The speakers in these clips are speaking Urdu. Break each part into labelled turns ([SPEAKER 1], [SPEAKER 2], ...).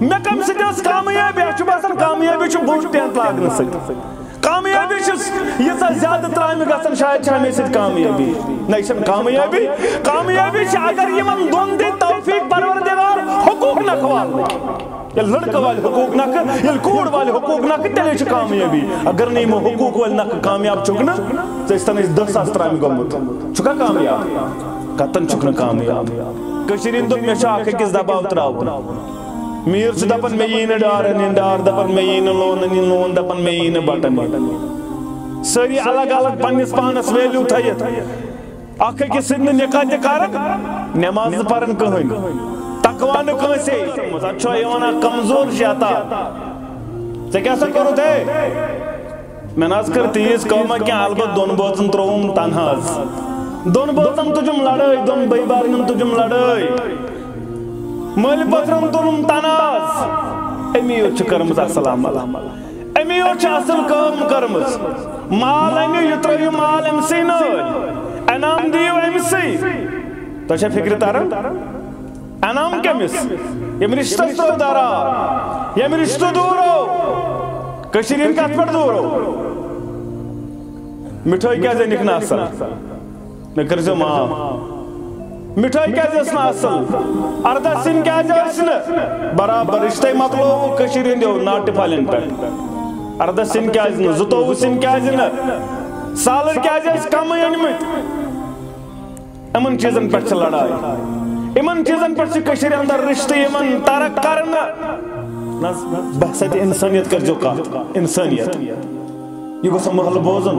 [SPEAKER 1] مے کم سس کامیابی؟ اچھا باسان کامیابی بوٹ ٹینٹ لاگن ست کامیابی یہ زیادہ ترامہ گھن شاید ہمیں سب کامیابی؟ نہ، یہ کامیابی۔ کامیابی اگر یہ دون دن توفیق پروردگار حقوق نہ نکھوال یہ لڑکہ والے حقوق نکھ یہ کوڑ والے حقوق نکھ، تیلے کامیابی۔ اگر نہیں حقوق والے نکھ کامیاب چک نا تو اس طرح دہ ساس ترامہ گومت۔ چکا کامیاب؟ کتن چک کامیاب؟ کشیرین دن میں اخ أکس دباو تراؤن میر سے دپن میں یہ ڈار ڈار دپن میں یہ لون لون دپن میں یہ بٹن سری الگ الگ پنس پانس ویلیو تھیت اخ أکس سند نکاح تہ کرن نماز پرن کہن تقوا نہ کٲنسے اچھا یہ ونا کمزور شیطا ژے کیٛاہ سا کوٚرُتھ ہے مےٚ نہ حظ کٔر تیٖژ کٲما کینٛہہ البتہ دۄن بٲژن ترٛووُم تنہا حظ دۄن بٲژن تُجُم لڑٲے دۄن بٔے بارنٮ۪ن تُجُم لڑٲے مل پترم تلم تناز. امی یوت کرمز السلام امی یوت اصل کام کرمز مال امی یترو مال ام سی نول انام دیو ام سی. تو چھ فکر تارا؟ انام کمس یم رشتہ سو دارا. یم رشتہ دورو. کشیرین کت پر دورو. مٹھائی کیا زینک ناسا میں کرزو ماں مٹھائی کیا جسنا اصل اردہ سن کیا جسنا برابر رشتہ مکلو کشیرین دیو ناٹی پالین پر اردہ سن کیا جسنا زتو سن کیا جسنا سالر کیا جس کم ینمت امن چیزن پر چھ لڑائی امن چیزن پر چھ کشیر اندر رشتہ امن ترک کرنا بحثت انسانیت کر جو کا۔ انسانیت۔ یہ گو سا محل بوزن۔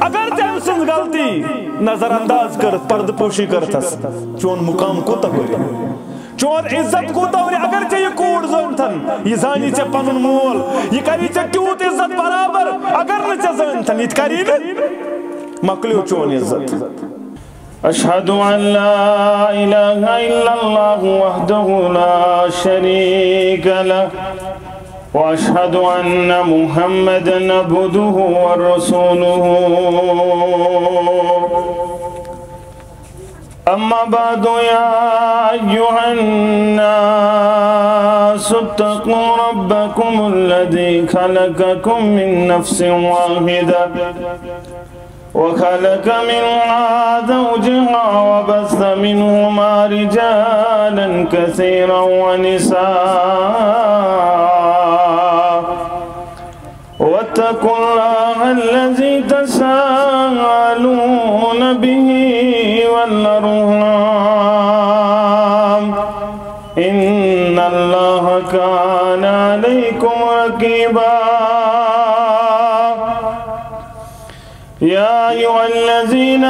[SPEAKER 1] اگر تم سن غلطی نظر انداز کرت پرد پوشی کرتس چون مقام کو تکوری چون عزت کو توری اگر چے یہ کوڑ زنتن یہ زانی چے پنن مول، یہ کری چے کیوت عزت برابر، اگر نہ چے زنتن یہ کری نہ۔ مکلیو چون عزت۔
[SPEAKER 2] أشهد أن لا إله إلا الله وحده لا شريك له وأشهد أن محمدا عبده ورسوله. أما بعد يا أيها الناس اتقوا ربكم الذي خلقكم من نفس واحدة. وخلق منها زوجها وبث منهما رجالا كثيرا ونساء. أيها الذين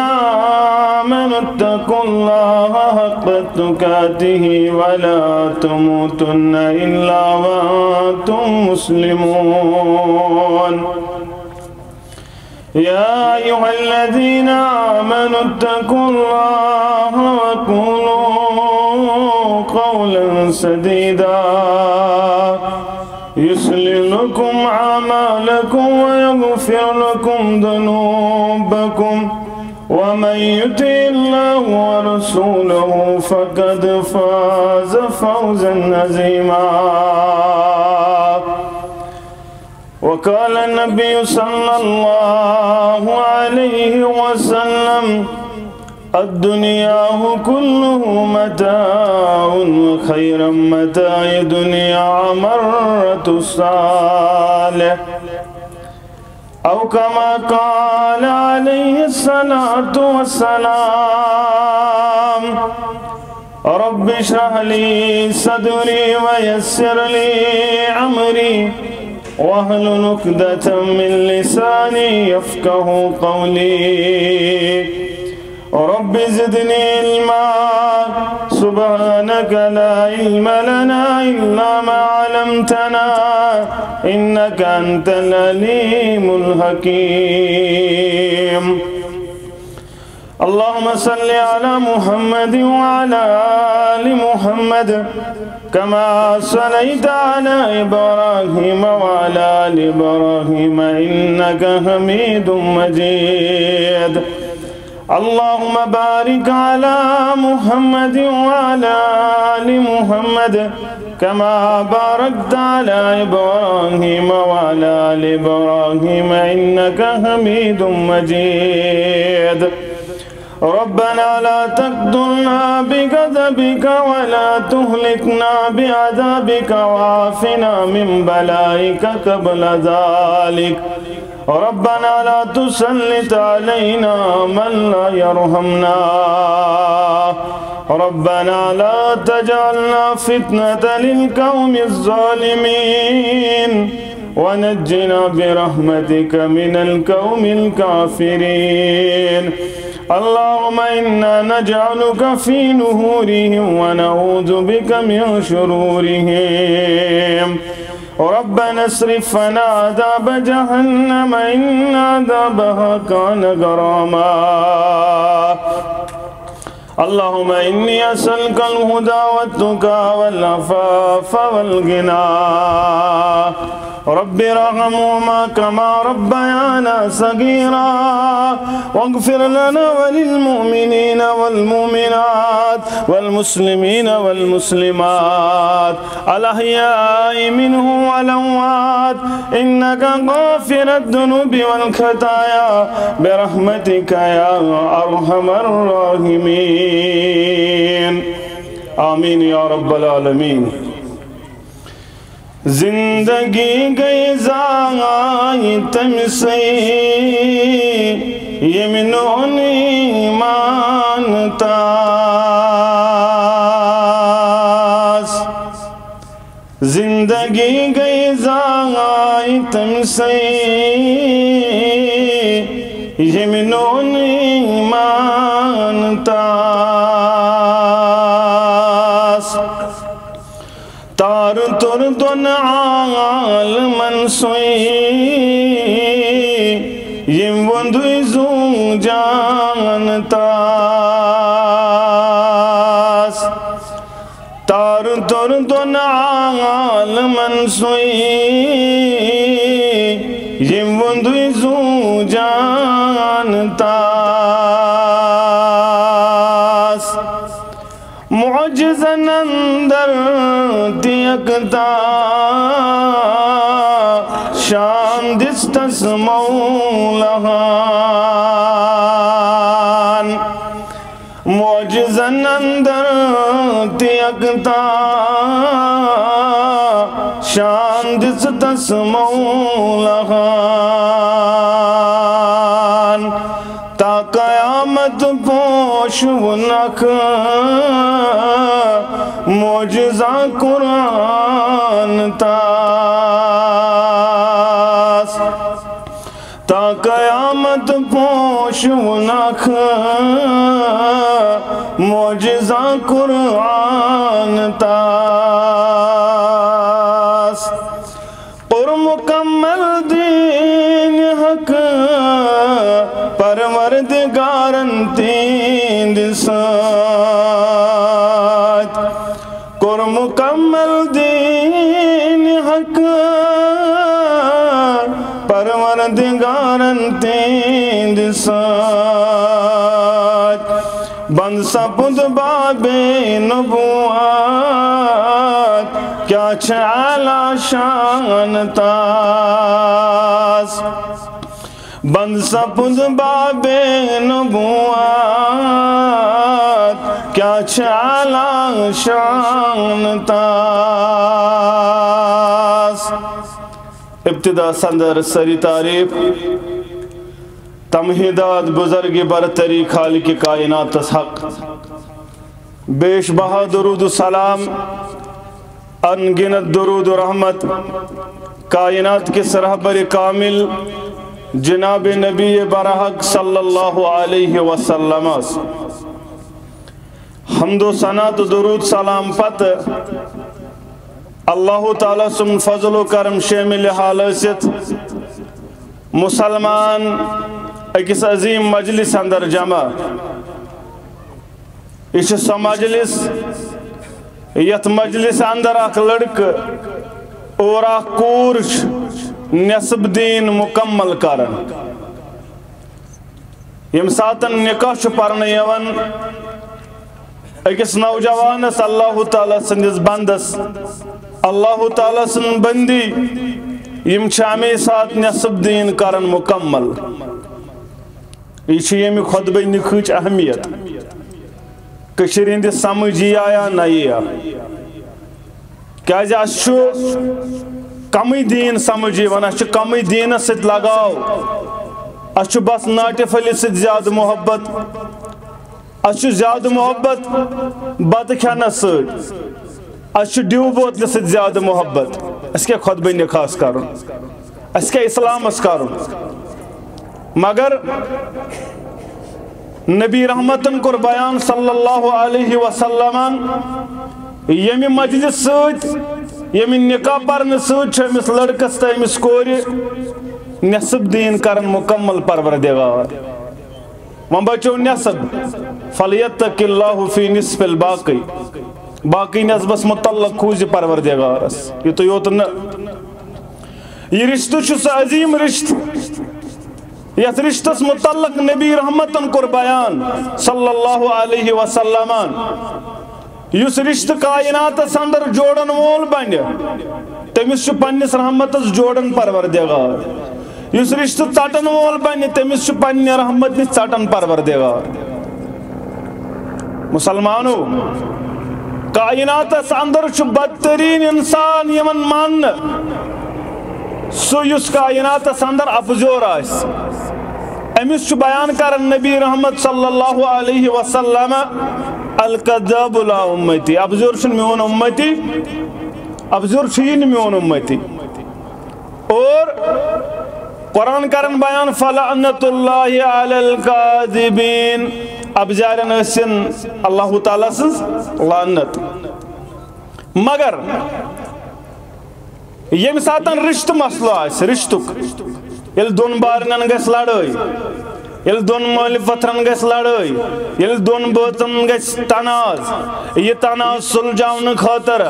[SPEAKER 2] آمنوا اتقوا الله حق تقاته ولا تموتن إلا وأنتم مسلمون. يا أيها الذين آمنوا اتقوا الله وقولوا قولا سديدا. يسلي لكم أعمالكم ويغفر لكم ذنوبكم. ومن يطع الله ورسوله فقد فاز فوزا عظيما. وقال النبي صلى الله عليه وسلم الدنيا كله متاع وخير متاع الدنيا مرة الصالح. أو كما قال عليه الصلاة والسلام رب اشرح لي صدري ويسر لي أمري واهل نكدة من لساني يفقه قولي. رب زدني علما. سبحانك لا علم لنا إلا ما علمتنا. إنك أنت العليم الحكيم. اللهم صل على محمد وعلى آل محمد. كما صليت على إبراهيم وعلى آل إبراهيم إنك حميد مجيد. اللهم بارك على محمد وعلى آل محمد كما باركت على إبراهيم وعلى آل إبراهيم إنك حميد مجيد. ربنا لا تقتلنا بغضبك ولا تهلكنا بعذابك وعافنا من بلائك قبل ذلك. ربنا لا تسلط علينا من لا يرحمنا. ربنا لا تجعلنا فتنة للقوم الظالمين. ونجنا برحمتك من القوم الكافرين. اللهم إنا نجعلك في نهورهم ونعوذ بك من شرورهم. ربنا اصرف عنا عذاب جهنم إن عذابها كان غراما. اللهم إني أسألك الهدى والتقى والعفاف والغنى. رب ارحمهما كما ربيانا صغيرا. واغفر لنا وللمؤمنين والمؤمنات والمسلمين والمسلمات. الأحياء منهم والأموات. إنك غافر الذنوب والخطايا. برحمتك يا أرحم الراحمين. آمين يا رب العالمين. زندگی گئی زائی تم سے۔ یمنون مانتا زندگی گئی زائی تم سے۔ سوئی یم وندوی زون جانتاس معجزن اندر دیکتا شان دستس مولہان معجزن اندر دیکتا شان دستس مولہان تا قیامت پوش ونک معجزہ قرآن تاس. تا قیامت پوش ونک معجزہ قرآن کیا چھالا شان تاس۔ بند سپد باب نبوات کیا چھالا شان تاس۔ ابتدا سندر سری تعریف۔ تمہیدات بزرگ برتری خالق کائنات حق۔ بیش بہا درود و سلام انگنت درود و رحمت، کائنات کے سرحبر کامل، جناب نبی برحق صلی اللہ علیہ وسلم۔ حمد و ثنا تو درود سلام پت۔ اللہ تعالیٰ سن فضل و کرم شامل حال ست مسلمان، اکس عظیم مجلس اندر جمع۔ یہ سہ مجلس یت مجلس اندر اخ لڑک اور اخ کور نصب دین مکمل کرن۔ یم ساتن نکاح پرن یون۔ اکس نوجوانس اللہ تعالیٰ سندس بندس۔ اللہ تعالیٰ سن بندی۔ یم ہمی سات نصب دین کرن مکمل۔ یہ یم خطبہ نکھچ اہمیت۔ کشیر ہند سمجھی آیا نئی کیا اس کمی دین سمجھی ون اس کم دین ست لگاو اس بس ناٹف علی ست زیادہ محبت اس زیادہ محبت بت کھنس ست اس ڈیو بوتل ست زیادہ محبت اس کے خود خطبہ نکاس کرن اس کے اسلام اس کرن مگر نبی رحمتن کور بیان صلی اللہ علیہ وسلم یمی مجلس ست یمی نکاح پرن ست امس لڑکس تو امس کور نصب دین کرن مکمل پروردگار۔ ون بچو نصب فلیتک اللہ فی نصف الباقی۔ باقی نصبس متعلق کھوز پروردگارس۔ یہ تو یوت نہ، یہ رشتہ چھ عظیم رشتہ۔ یت رشتس متعلق نبی رحمتن کور بیان، صلی اللہ علیہ وسلم۔ اس رشتہ کائنات اندر جوڑن وول بن تمس پنس رحمتس جوڑن پروردگار۔ اس رشتہ ژٹن وول بن تمس پنہ رحمت نش ژٹن پروردگار۔ مسلمانو، کائنات اندر بدترین انسان یمن مان سو اس کائنات اندر افزور آس امس بیان کرن نبی رحمت صلی اللہ علیہ وسلم القذاب لا امتی۔ ابزور چھ میون امتی ابزور چھ میون امتی۔ اور قرآن کرن بیان، فلعنت اللہ علی القاذبین ابزارن اسن اللہ تعالی سز لعنت۔ مگر یم ساتن رشتہ مسلہ آس رشتک یل دون بارنن گس لڑائی یل دون مال پتھرن گس لڑائی یل دون بوتن گس تناز یہ تناز سلجاون خاطر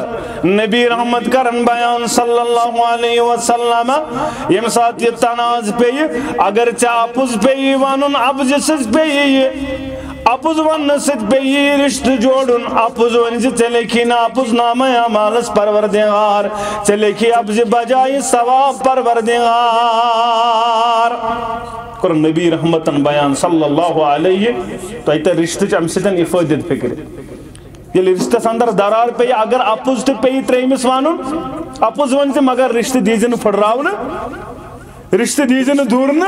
[SPEAKER 2] نبی رحمت کرن بیان صلی اللہ علیہ وسلم یم سات یہ تناز پہ اگر چاپز پہ ونن اب جسز یہ اپز ون ست پی رشت جوڑن اپز ون چلے کی نا نام مالس پروردگار چلے کی ابز بجائی ثواب پروردگار کر نبی رحمتن بیان صلی اللہ علیہ تو ایتا رشت چم ستن افادت فکر یہ رشتہ اندر درار پی اگر اپز تو پی تریمس وانن اپز ون سے مگر رشتہ دیزن پھڑراؤن رشتہ دیزن دورن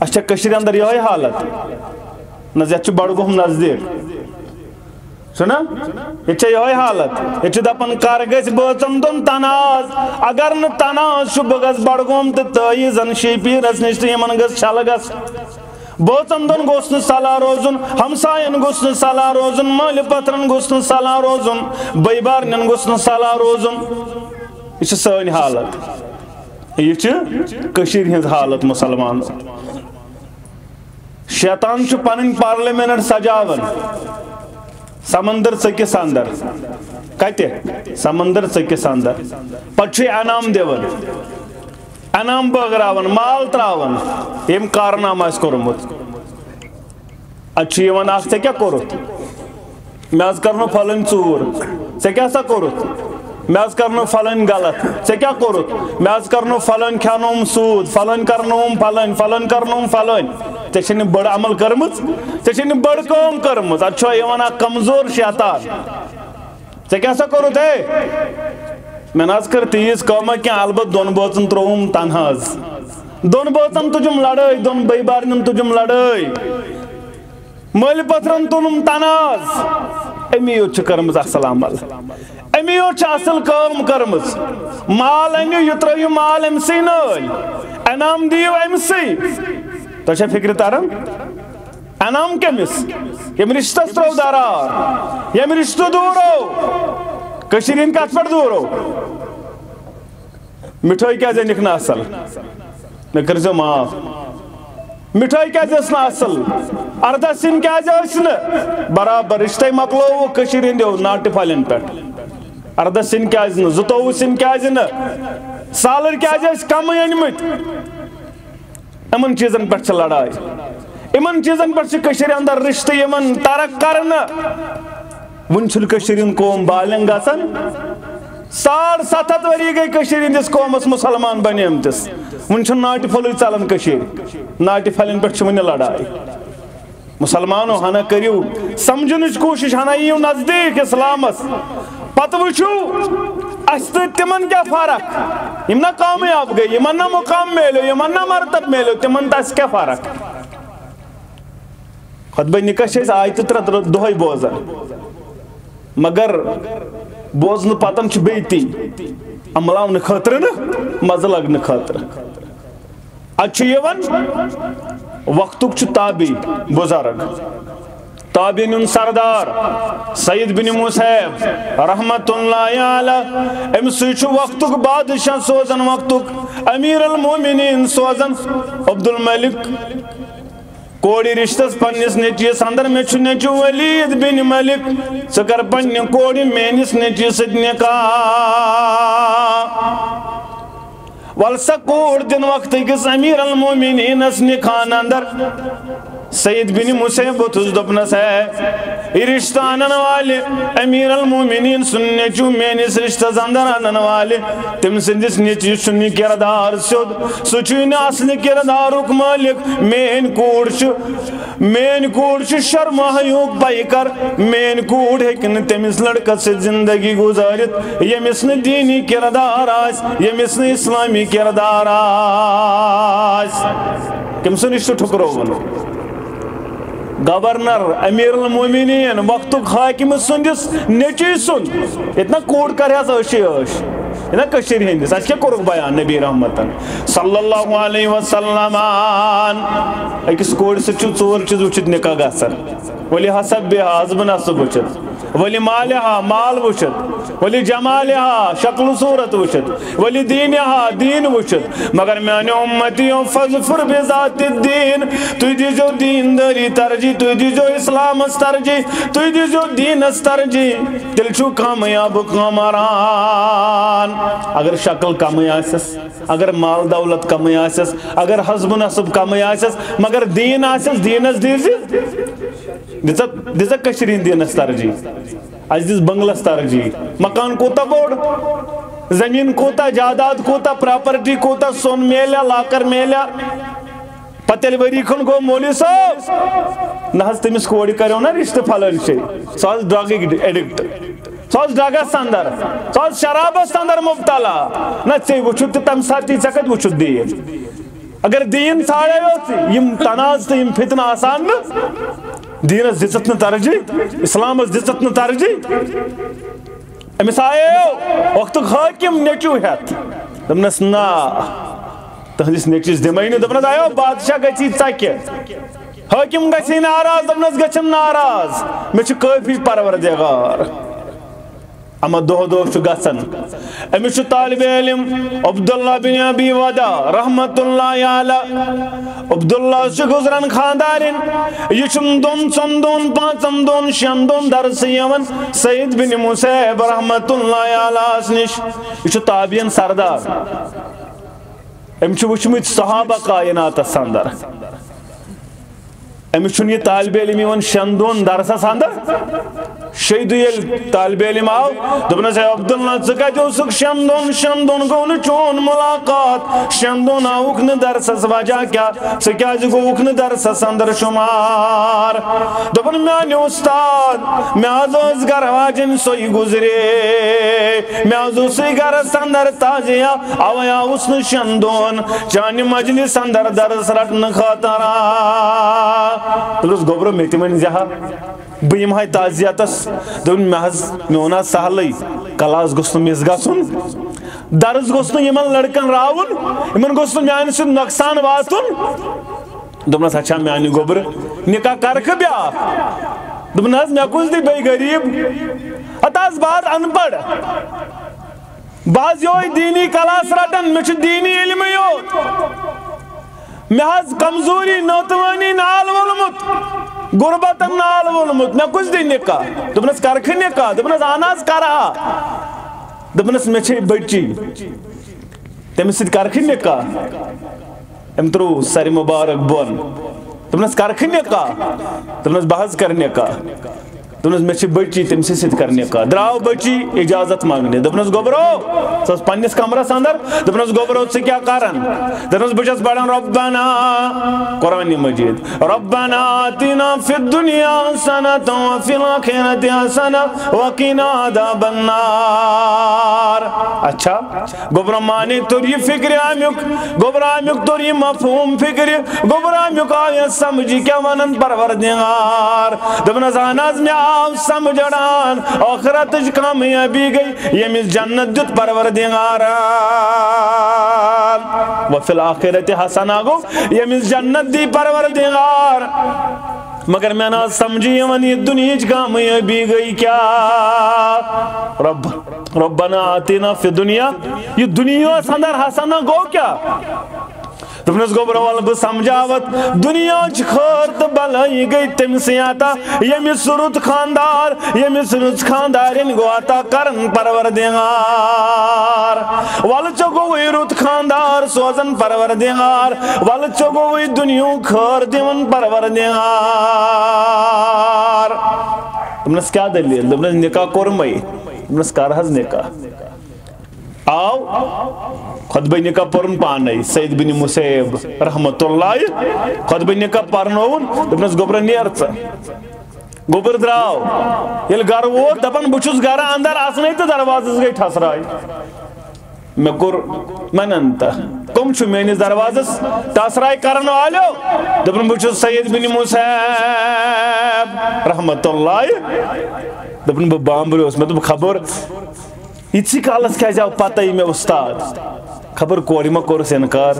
[SPEAKER 2] اچھا کشیر اندر یہ حالت نزیت چھ بڑ گوم نزدیک سنا یہ چھ یہ حالت. یہ چھ دپن کار گس بوچن دون تناز. اگر نہ تناز چھ بگس بڑ گوم تے تئی زن شی پی رس نشت یمن گس چل گس بوچن دون گوس نہ سلا روزن ہمساین گوس نہ سلا روزن، مال پترن گوس نہ سلا روزن بے بار نن گوس نہ سلا روزن. یہ چھ سن حالت. یہ چھ کشیر ہنز حالت مسلمان شیطان چھو پنن پارلیمنٹ سجاون۔ سمندر چکس اندر؟ کتے۔ سمندر چکس اندر؟ پچھے انام دیون۔ انام بغراون مال تراون۔ یم کارنام اس کورمت اچھی یوان اخ ژے کیا کوٚرُتھ مےٚ حظ کرنو پھلٲنۍ ژوٗر ژےٚ کیٛاہ سا کوٚرُتھ میں از کرنو فلن غلط سے کیا کرو میں از کرنو فلن کھانوم سود فلن کرنوم فلن فلن کرنوم فلن تے چھنی بڑ عمل کرمت تے چھنی بڑ کام کرمت اچھا یہ وانا کمزور شیطان تے کیا سا کرو تے میں ناز کر تیز کام کیا البت دون بوتن تروم تنہاز دون بوتن تجم لڑائی دون بے بارنن تجم لڑائی مل پترن تنم تناز امی یوچ کرمز السلام علیکم امیو چھ اصل کام کرمز مال انیو یہ ترو مال ام سی نال انعام دیو امسی تو چھا فکر تارم انعام کمس یم رشتہ ترو درار یم رشتہ دورو کشیرین کت پر دورو مٹھائی کیا زینک نا اصل میں کرزو معاف مٹھائی کیا زیس نا اصل؟ اردہ سن کیا نا برابر رشتہ مکلو کشیرین دیو ناٹی پھالین پیٹ۔ اردہ سن کیا زیس نا زتو سن؟ کیا زیس نا سالر کیا کم ینمت یعنی امن چیزن پر چھ لڑائی۔ امن چیزن پر چھ کشیر اندر رشتہ یمن ترک کرنا ون کشیرین قوم بالنگ گسن ساڑ ست ہتھ وری گئی کشیر ہندس قومس مسلمان بنیمتس ون چھ ناٹی پھلوی ژلان کشیر۔ ناٹی پھلن پہ ون لڑائی۔ مسلمانو ہنا کریو۔ سمجھنچ کوشش ہنا یو نزدیک اسلامس۔ پتہ وچھو، اس تو تمن کیا فرق؟ یم نہ کامیاب گئی، یمن نہ مقام میلو یمن نہ مرتب میلو تمن تس کیا فرق؟ خطبہ نکاح چھ آیت تر دہائی بوزان مگر بوزن پتن چھ بیتی؟ عملاون خاطر نا؟ مزہ لگن خاطر اچھ یون وقتک چھ تابی بزرگ تابعین سردار سید بن موسیب رحمت اللہ علیہ، ام سوچ وقتک بادشاہ سوزن وقتک امیر المومنین سوزن عبد الملک کوڑی رشتس پنس نیچیس اندر میں چھو نیچو ولید بن ملک سکر پنی کوڑی مینس نیچیس نکاح والسا کوڑ دن وقت کس امیر المومنین اس نکان اندر سید بن مسیب تس دپنس ہے یہ رشتہ آنن والے امیر المومنین سننے چو مینس رشتہ زندر آنن والے تم سندس نیچی سننی کردار سود. سچوین اصل کردارک مالک. مین کوڑ چو مین کوڑ چو شرم حیوک بائی کر مین کوڑ ہکن تمس لڑکا سے زندگی گزارت. یمس نے دینی کردار آس. یمس نے اسلامی کردار آس. کم سن رشتہ ٹھکرو بنو گورنر امیر المومنین وقتک حاکم سندس نیچی سند اتنا کوٹ کر ہسا اشی اش اتنا کشیر ہندس اس کیا کرک بیان نبی رحمتن صلی اللہ علیہ وسلم ایک سکوڑ سے چو ژور چیز وچھت نکاح گسن ولی حسب بے حسب نسب وچھت ولی مالها مال وچھت، ولی جمالها شکل و صورت وچھت، ولی دینها دین وچھت۔ مگر میانی امتیوں فضفر بذات الدین۔ تو دیجو دین داری ترجی تو دیجو اسلام استرجی تو دیجو دین استرجی۔ دل چھو کامیاب، کامران۔ اگر شکل کمی آسس اگر مال دولت کمی آسس اگر حزب نصب کمی آسس مگر دین آسس دینس دیزی۔ دزا کشرین دینس ترجی از دس بنگلس ترجی مکان کوتا بوڑ زمین کوتا، جاداد کوتا، پراپرٹی کوتا، سون میلیا، لاکر میلیا. پتیل وری کھن گو مولی صاحب. نہ تمس کوڑی کرو نا رشتہ پھلن چھ سو ڈرگ ایڈکٹ سو ڈرگس اندر سو شرابس اندر مبتلا. نہ ژے وچھت تم ساتھ ژے وچھت دین اگر دین ژھاڑے یوت یم تناز تو یم فتنہ آسان. دین دینس دژت نہ اسلام اسلامس دژت نہ ترجیح امس آئے وقت حاکم نیچو ہیت۔ دپنس نا تہندس نیچوس دمے نہ دپنس آیو بادشاہ گژھی ژکہِ حاکم گژھی ناراض دپنس گژھن ناراض۔ مےٚ چھُ کٲفی پروردگار اما دہ دہ گھن امس طالب علم عبداللہ بن ابی ودا رحمت اللہ علیہ. عبداللہ گزران خاندارن. یہ دون ژن دون پانچن دون شین دون درس یون سعید بن مسیب رحمت اللہ علیہ نش یہ تابعین سردار. ام وچمت صحابہ کائنات اندر امس یہ طالب علم یون شین دون درسس اندر شہید یل طالب علم آو دپنس ہے عبداللہ ژٕ کتہِ اوسُکھ شین دۄن شین دۄن گوٚو نہٕ چون مُلاقات شین دۄن آوُکھ نہٕ وجہ کیٛاہ ژٕ کیٛازِ گوٚوُکھ نہٕ درسس اندر شُمار دوٚپُن میانہِ اُستاد مےٚ حظ ٲس گرٕ واجٮ۪ن سۄے گُزرے مےٚ حظ اوسُے گرس اندر تازیا اوے آوُس نہٕ شین دۄہن چانہِ مجلس اندر درس رٹنہٕ خٲطرٕ دوٚپُس گوٚبرو مےٚ تہِ ؤنۍ زِ ہا بہ یم ہاے تعزیتس دون مے حظ مے ونا سہلے کلاس گوس مس گژھن درس گوس یمن لڑکن راون یمن گوس میان سن نقصان واتن دپنس اچھا میانہ گوبر نکاح کرک بیا دپن حظ مے کس دی بے غریب اتاز بعد ان پڑھ بعض یہ دینی کلاس رٹن مے دینی علم یوت مے حظ کمزوری نوتوانی نال ولمت غربت نال ولمت، مے کس دی نکاح دپنس کرک نکاح دپنس آناز کرا دپنس مے چھ بچی تمس سۭتۍ کرکھ نکاح أمۍ ترٛوو سرِ مُبارک بۄن دوٚپنَس کرکھ نکاح دوٚپنَس بہٕ حظ کر نکاح دوٚپنَس مےٚ چھِ بٔچی تٔمسٕے سۭتۍ کر نکاح درٛاو بٔچی اجازت منٛگنہِ دوٚپنَس گوٚبرو سۄ ٲس پنٛنِس کمرس انٛدر دوٚپنَس گوٚبرو ژٕ کیٛاہ کران دوٚپنَس بہٕ چھَس پران رۄبنا قرآنہِ مجیٖد۔ رۄبنا آتِنا فی الدُنیا حسنة وفی الآخرة حسنة وقنا عذاب النار۔ اچھا گوبرا مانے توٚر یہِ فکرِ امیُک گوبرا امیُک توٚر یہِ مفہوٗم فکرِ۔ گوبرا امیُک آو سمجھی کیٛاہ وَنان پروردگار۔ دوٚپنَس اہن حظ مےٚ آو سمجھان ٲخرتٕچ کامیٲبی گٔے ییٚمِس جنت دیُت پروردگارن وفی الآخرة حسنة گوٚو ییٚمِس جنت دی پروردگار۔ مگر میں نہ سمجھی یمن یہ دنیاچ کامیابی گئی کیا؟ رب، ربنا آتینا فی دنیا یہ دنیا اندر حسنہ گو کیا؟ دوٚپنَس گوٚبرا وَلہٕ بہٕ سمجھاوت دُنیاہٕچ خٲر تہٕ بلٲیی گٔے تٔمۍ سٕے عطا ییٚمِس رُت خاندار ییٚمِس رٕژ خاندارٮ۪ن گوٚو عطا کرن پروردگار وَلہٕ ژےٚ گوٚوُے رُت خاندار سوزن پروردگار وَلہٕ ژےٚ گوٚوُے دُنیہُک خٲر دِوان پروردگار دوٚپنَس کیٛاہ دٔلیٖل دوٚپنَس نکاح کوٚرمَے دوٚپنَس کر حظ نکاح آو خطبہ نکاح پرن پانے سید بن مسیب رحمت اللہ خطبہ نکاح پرنون دپنس گوبر نیر ژ گوبر دراو یل گھر ووت دپن بہ گھر اندر آسنے تو دروازس گئی ٹھسرائی مے کور منن تا کم چھو میانس دروازس ٹھسرائی کرن والو دپن بہ سید بن مسیب رحمت اللہ دپن بہ بامبریوس مے دوٚپ خبر یتسی کالس کیا آو پتہ میں استاد خبر کور ما کورس انکار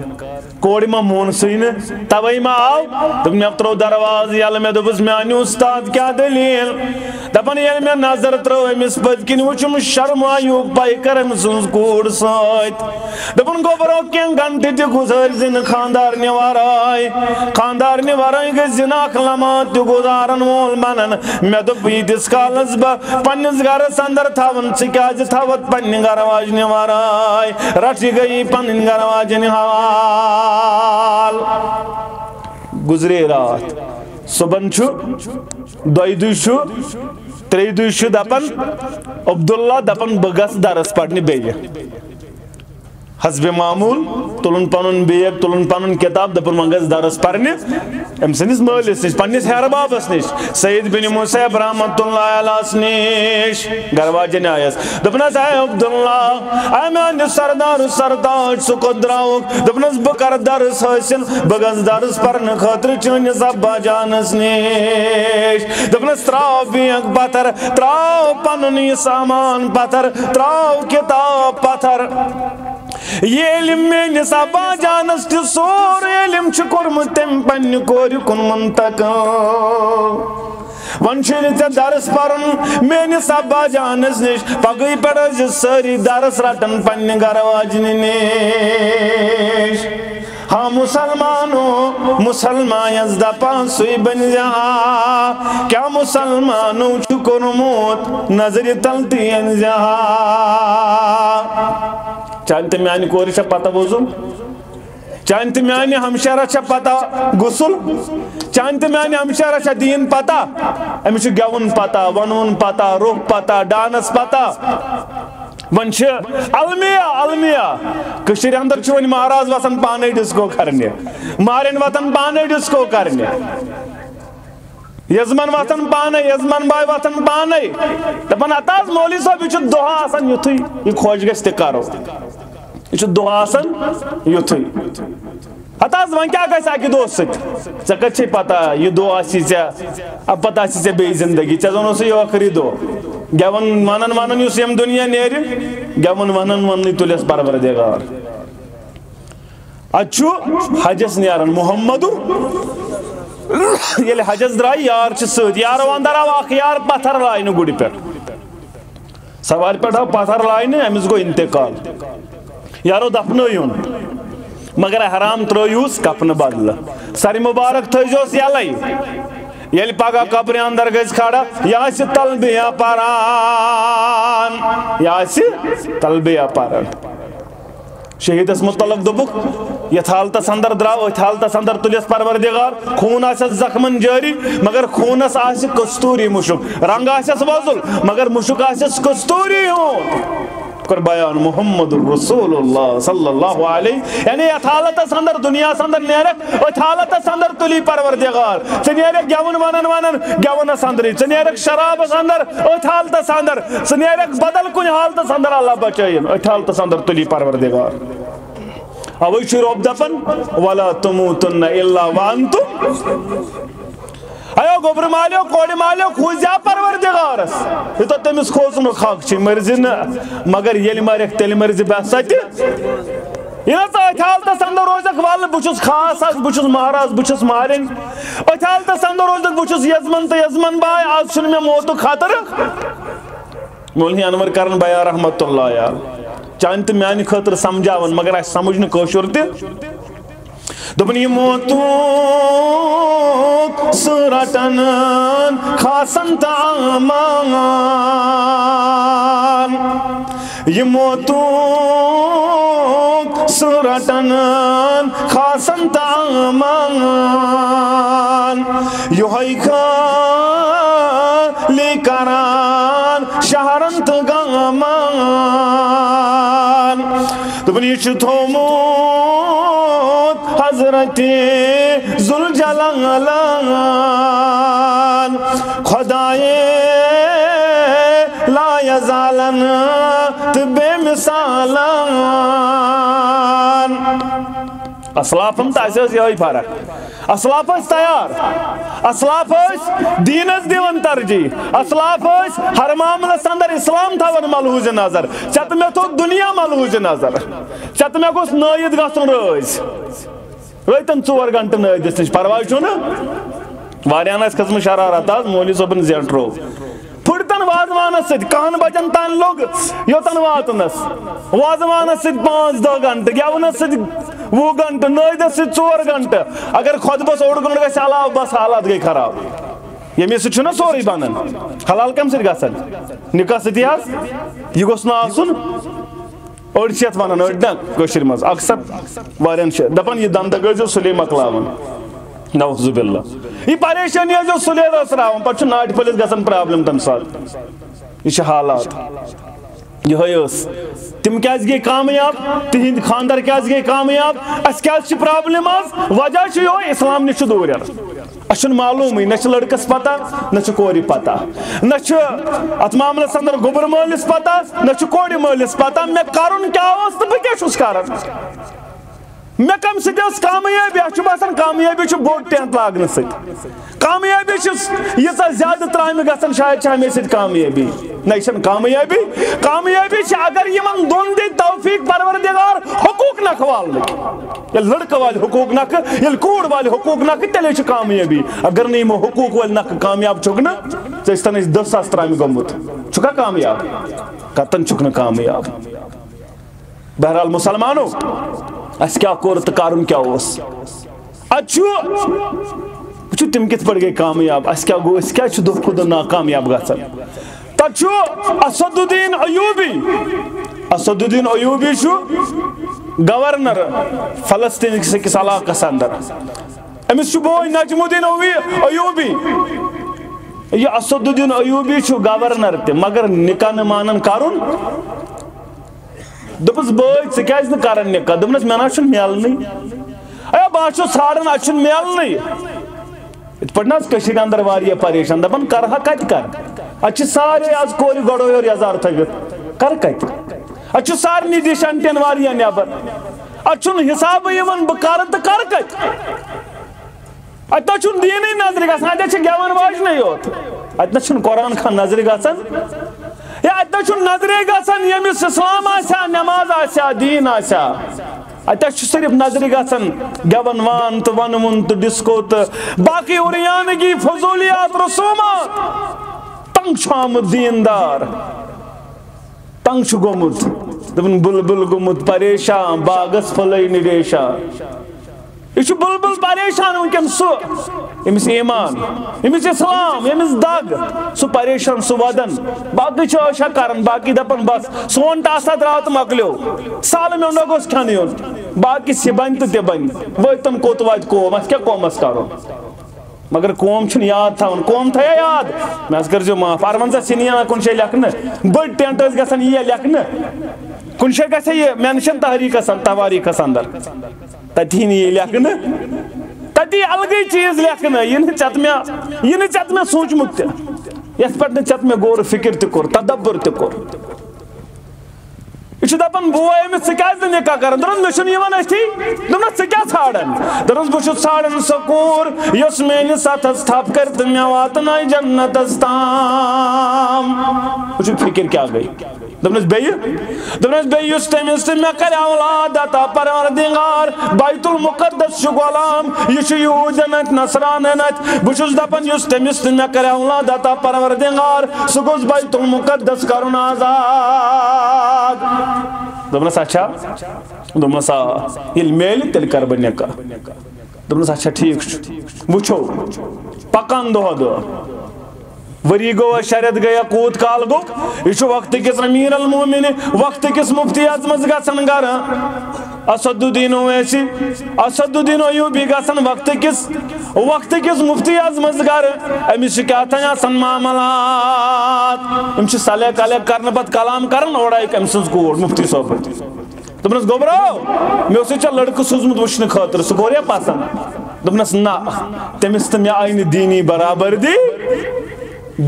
[SPEAKER 2] کور ما مون سین توے ما آو دپ مے ترو دروازٕ یل مے دوپس میانہِ استاد کیا دلیل؟ دپن یل مے نظر ترو أمِس پٔتۍ کِنۍ وٕچھُم شرمایوٗک پایکر أمۍ سٕنٛز کوٗر سۭتۍ دپن گوبرو کینٛہہ گنٹہٕ تہِ گُزٲرۍ زِنہٕ خاندارنہِ ورٲے خاندارنہِ ورٲے گژھِ زِنہٕ اکھ لمحات تہِ گُزارن وول بنن مےٚ دوٚپ ییٖتِس کالس بہٕ پننِس گرس انٛدر تھاوان ژٕ کیازِ تھاوتھ پننہِ گرٕ واجنہِ ورٲے رٹہِ گٔیی پنٕنۍ گرٕ واجنہِ حوال گزرے رات۔ صبح چھُ دۄیہِ دُہۍ چھُ ترٛیٚیہِ دُہۍ چھُ دپان عبداللہ دپان بہٕ گژھٕ درس پرنہِ بیٚیہِ حسب معموٗل، تُلُن پنُن بیگ، تُلُن پنُن کِتاب دپان وۄنۍ گژھِ درس پرنہِ أمۍ سٕنٛدِس مٲلِس نِش پننِس ہیرٕ بابس نِش سعید بن مُسیب رحمت اللہ علیہس نِش گرٕ واجٮ۪ن آیس دوٚپنس اے عبداللہ اے میانہِ سردار سرداج سُہ کوٚت درٛاوُکھ دوٚپنس بہٕ درس حٲصِل بہٕ گژھٕ درس پرنہٕ خٲطرٕ چٲنِس ابا جانس نِش دوٚپنس تراو بیگ پتھر، تراو پنُن یہِ سامان پتھر، تراو کِتاب پتھر. یہ علم میٲنِس ابا جانس تہِ سورُے علم چھُ کوٚرمُت تٔمۍ پننہِ کورِ کُن منتقل وۄنۍ چھُ نہٕ درس پرُن میٲنِس ابا جانس نِش پگہٕے پٮ۪ٹھ ٲسۍ سٲری درس رٹان پننہِ گرٕ واجنہِ نِش ہاں مسلمانو مسلمان یس دپان سُے بن جا کیا مسلمانو چھُ کوٚرمُت نظرِ تل تہِ ین جا چانہِ تہٕ میانہِ کورِ چھےٚ پتہ وضوٗ چانہِ تہٕ میانہِ ہمشیرس چھےٚ پتہ غسل چانہِ تہٕ میانہِ ہمشیرس چھےٚ دیٖن پتہ؟ أمِس چھُ پتہ، ونوُن پتہ روٚف پتہ، ڈانس پتہ۔ وۄنۍ چھِ المیا المیا کٔشیٖرِ انٛدر چھُ وۄنۍ مہراز پانے ڈِسکو کرنہِ مارٮ۪ن وۄتھان پانے ڈِسکو کرنہِ یزمن وۄتھان پانے، یزمن باے وۄتھان پانے۔ دپان ہتا حظ مولوی صٲب یہِ چھُ دۄہ آسان یُتھُے یہِ خۄش گژھِ تہِ کرو۔ یہ دہ آسان یتھے ہتہ حظ وۄنۍ کیٛاہ گژھِ اکہِ دۄہ سۭتۍ ژےٚ کتہِ چھے پتہ یہِ دۄہ آسی ژےٚ پتہ آسی ژےٚ بیٚیہِ زندگی ژےٚ زن اوسُے یہِ ٲخری دۄہ گٮ۪وَن ونان ونان یُس ییٚمہِ دُنیا نیرِ گٮ۪وَن ونان وننٕے تُلٮ۪س پروردگار اتہِ چھُ حجس نیران محمدُر ییٚلہِ حجس درٛاے یار چھِ سۭتۍ یارو اندر آو اکھ یار پتھر لاینہٕ گُرِ پٮ۪ٹھ سوارِ پٮ۪ٹھ آو پتھر لاینہٕ أمِس گوٚو انتقال یارو دفنٲیُن مگر حرام ترٲیوس کفنہٕ بدلہٕ سر مبارک تھٲیزیوس یلے ییٚلہِ پگہہ قبرِ اندر گژھِ کھڑا یہِ آسہِ تلبِیا پران یہِ آسہِ تلبِیا پران شہیدس متعلق دوٚپُکھ یتھ حالتس اندر درٛاو أتھۍ حالتس اندر تُلٮ۪س پروردگار. خوٗن آسٮ۪س زخمن جٲری مگر خوٗنس آسہِ کستوٗری مُشُک. رنگ آسٮ۪س وۄزُل مگر مُشُک آسٮ۪س کستوٗری ہُنٛد کر بیان محمد رسول اللہ صلی اللہ علیہ یعنی اتھ حالتس اندر دنیا اندر نیرک اتھ حالتس اندر تلی پروردگار ژٕ نیرک گیون ونن ونن گیونس اندر ژٕ نیرک شرابس اندر اتھ حالتس بدل کُنہِ حالتس اندر اللہ بچٲیِن اتھ حالتس اندر تلی پروردگار اوے چھُ رۄب دپان ولا تموتن الا وانتم ایو گوبر مالیو کوڑی مالیو خوزیا پروردگارس یہ تو تمس کھوزن خاک چھ مرزی نہ مگر یل مرک تیل مرزی بہستی یہ ات حالتس اندر روزک ول بچس خاص آس بچس مہراز بچس مارن ات حالتس اندر روزک بچس یزمن تو یزمن بائی آج چھن میں موت خاطر مولنی انور کرن بیا رحمت اللہ یار چان تو میانی خاطر سمجھاون مگر اس سمجھن کوشر تہ دپن یہ موتو سرٹن خاصن تامان۔ یہ موتو سرٹن خاصن تامان۔ یہ ہوئی خالی کران شہرن تگامان۔ دپن یہ چھو تھوموت حضرت زلجلالان خدائے لا یزالن تبے مثالان۔ اسلافم تا اسے یہی فرق اسلاف اس تیار۔ اسلاف اس دینس دیون ترجیح اسلاف اس ہر معاملہ اندر اسلام تھاون ملحوظ نظر۔ چت میں تو دنیا ملحوظ نظر۔ چت میں گوس نٲیِد گژھُن رٲزۍ رٲتن ژور گنٹہٕ نٲیدس نِش پرواے چھُنہٕ واریاہن آسہِ کھٔژمٕژ شرارت آز مولوی صٲبن زیٹرو پھٕٹتن وازوانس سۭتۍ کہن بجن تام لوٚگ یوٚتن واتنس وازوانس سۭتۍ پانٛژھ دہ گنٹہٕ گٮ۪ونس سۭتۍ وُہ گنٹہٕ نٲیدس سۭتۍ ژور گنٹہٕ اگر خۄدبس اوٚڑ گنٹہٕ گژھِ علاوٕ بس حالات گٔے خراب ییٚمہِ سۭتۍ چھُنہ سورُے بنان حلال کمہِ سۭتۍ گژھان نِکاح سۭتی حظ یہِ گوٚژھ نہٕ آسُن أڑۍ چھِ یَتھ وَنان أڑۍ نہ کٲشِر منٛز اکثر واریاہن چھِ دَپان یہِ دنٛدٕ گٔژھۍزیو سُلے مۄکلاوان نوزُ باللہ یہ پریشانی ہے جو سلے رس راون پتہ ناٹہِ پھٔلِس گژھان پرابلم تمہِ ساتہٕ یہ چھِ حالات یہے ٲس تِم کیازِ گٔے کامیاب تِہنٛدۍ خانٛدر کیازِ گٔے کامیاب اَسہِ کیازِ چھِ پرابلم آز وجہ چھُ یہوے اسلام نِش چھُ دوٗر اَسہِ چھُنہٕ معلوٗمٕے نہ لڑکس پتہ نہ کوری پتہ نہ ات معاملس اندر گوبر مالس پتہ نہ چھُ مالس پتہ میں کرن کیا اوس تہٕ بہٕ کیٛاہ چھُس کران مےٚ کَمہِ سۭتۍ ٲس کامیٲبی، اَتھ چھُ باسان کامیٲبی چھُ بوٚڑ ٹٮ۪نٛٹ لاگنہٕ سۭتۍ۔ کامیٲبی چھُس ییٖژاہ زیادٕ ترٛامہِ گژھان شاید چھِ اَمے سۭتۍ کامیٲبی۔ نہ، یہِ چھَنہٕ کامیٲبی۔ کامیٲبی چھِ اگر یِمن دۄن دِتۍ توفیٖق پروردِگار حقوٗق نکھٕ والنٕکۍ۔ ییٚلہِ لڑکہٕ والہِ حقوٗق نکھٕ، ییٚلہِ کوٗر والہِ حقوٗق نکھٕ، تیٚلے چھِ کامیٲبی۔ اگر نہٕ یِمو حقوٗق وٲلۍ نکھٕ کامیاب چھُکھ نہٕ، ژےٚ ٲسۍ تن أسۍ دہ ساس ترٛامہِ گوٚمُت۔ چھُکھا کامیاب؟ کتن چھُکھ نہٕ کامیاب؟ بہرحال، مُسلمانو اَسہِ کیٛاہ کوٚر تہٕ کَرُن کیٛاہ اوس اَتہِ چھُ وٕچھِو تِم کِتھ پٲٹھۍ گٔے کامیاب؟ اَسہِ کیٛاہ گوٚو أسۍ کیٛازِ چھِ دۄہ کھۄتہٕ دۄہ ناکامیاب گژھان تَتہِ چھُ اسدُدیٖن ایوٗبی۔ اسدُدیٖن ایوٗبی چھُ گورنر، فلسطیٖن کِس أکِس علاقس اندر؟ أمِس چھُ بوے نجمُدیٖن ایوٗبی۔ یہِ اسدُدیٖن ایوٗبی چھُ گورنر تہِ مگر نِکاح نہٕ مانان کَرُن دوٚپُس بٲے ژٕ کیازِ نہٕ کران نِکاح دوٚپنس مےٚ نہ چھُنہٕ میلنٕے اے بہٕ حظ چھُس ژھانڈان اَتہِ چھُنہٕ میلنٕے یِتھ پٲٹھۍ نہ حظ کٔشیٖرِ اندر واریاہ پریشان دپان کرٕ ہا کر اتہِ چھِ سارے آز کورِ گۄڈٕ یورٕ یزار تھٲوِتھ کر کتہِ
[SPEAKER 1] اتھ سارے ڈش انٹین واریاں نبر اتھ حساب یوان بہ کر تو کر کت اتنا دینی نظر گژھان اتنا گیون واجنے یوت اتنا قرآن خان نظر گژھان یا اتنا نظر گژھان یمس اسلام آسیا نماز آسیا دین آسیا اتنا صرف نظر گژھان گیون وان تو ون تو ڈسکو تو باقی اریانگی فضولیات رسومات تنگ آمد دیندار تنگ گومت دپن بلبل گومت پریشان باغس پھلے نڈیشان یہ چھو بلبل پریشان ونکن سو امس ایمان امس اسلام امس دگ سو پریشان سو ودن باقی عشا کرن باقی دپن بس سون ٹاسا درات مکلیو سال میں انہوں گوس کھانی ہون باقی سی بن تو تی بن ویتن کوت وات قوم اس کیا قوم اس کرو مگر قوم چھن یاد تھا ان قوم تھا یاد میں اس کر جو معاف ارمنزا سینیا کن شے لکھن بڑ ٹینٹ اس گسن یہ لکھن کن شے گسے یہ مینشن تحریک سن تواریخ اندر تتی نہیں لکھن تتی الگی چیز لکھن یہ چت میں یہ چت میں سوچمت یس پہ چت میں غور فکر تر تدبر تر یہ دپان بوے امس ثہ نکاح کر دس مے اتھی دس ثہ ژھانڈان دس بہت ژھانڈان سو کور اس میس اتس تھپ کر تو مے واتن جنتس تام وہ فکر کیا گئی؟ دپنس بیٚیہِ دپنس بیٚیہِ یُس تٔمِس تہِ مےٚ کرِ اولاد عطا پروردگار بیت المقدس چھُ غلام یہِ چھُ یہوٗدٮ۪ن اَتھِ نصرانن اَتھِ بہٕ چھُس دپان یُس تٔمِس تہِ مےٚ اولاد عطا پروردگار سُہ گوٚژھ بیت المقدس کرُن آزاد دوٚپنس اچھا دوٚپنس آ ییٚلہِ میلہِ تیٚلہِ کرٕ بہٕ نکاح دوٚپنس اچھا ٹھیٖک چھُ وٕچھو پکان دۄہ دۄہ وری گو شرط گیا کوت کال گو یہ وقت کس امیر المومن وقت کس مفتی اعظم گھن گر اسد الدین اویسی اسد الدین ایوبی گھن وقت کس وقت کس مفتی اعظم گر امس کیا آسان معاملات ام سلے کلے کرنے پت کلام کرن اوڑائی ام سن کور مفتی صاحب دپنس گوبرو مے اس لڑکہ سوزمت وچھنے خاطر سہ گوریا پسند دپنس نا تمس تو مے آئی دینی برابر دی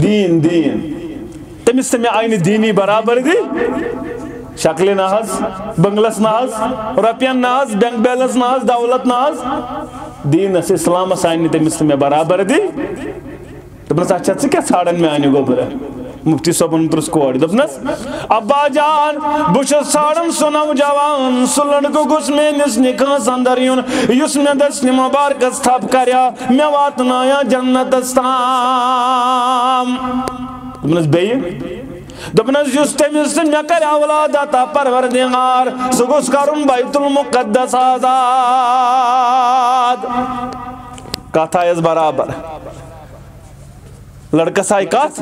[SPEAKER 1] دین دین۔ تمس تو آئی دینی برابر دی؟ شکل ناز، بنگلس ناز رپین ناز، بینک بیلنس ناز، دولت ناز۔ دین اس اسلام آئی تمس تو برابر دی؟ دپنس اچھا ژٕ کیٛاہ ژھانڈان میانہِ گوبرٕ مفتی صٲبن پرٛژھ کورِ دوٚپنس ابا جان بہٕ چھُس ژھانڈان سُہ نوجوان سُہ لڑکہٕ گوٚژھ میٲنِس نِکاحس انٛدر یُن یُس مےٚ دٔسنہِ مُبارکس تھپ کریا مےٚ واتنایا جنتس تام دوٚپنس بیٚیہِ دوٚپنس یُس تٔمِس تہٕ مےٚ کرِ اولاد عطا پروردگار سُہ گوٚژھ کرُن بیت المقدس آزاد۔ کتھ آیس برابر۔ لڑکا سائی کات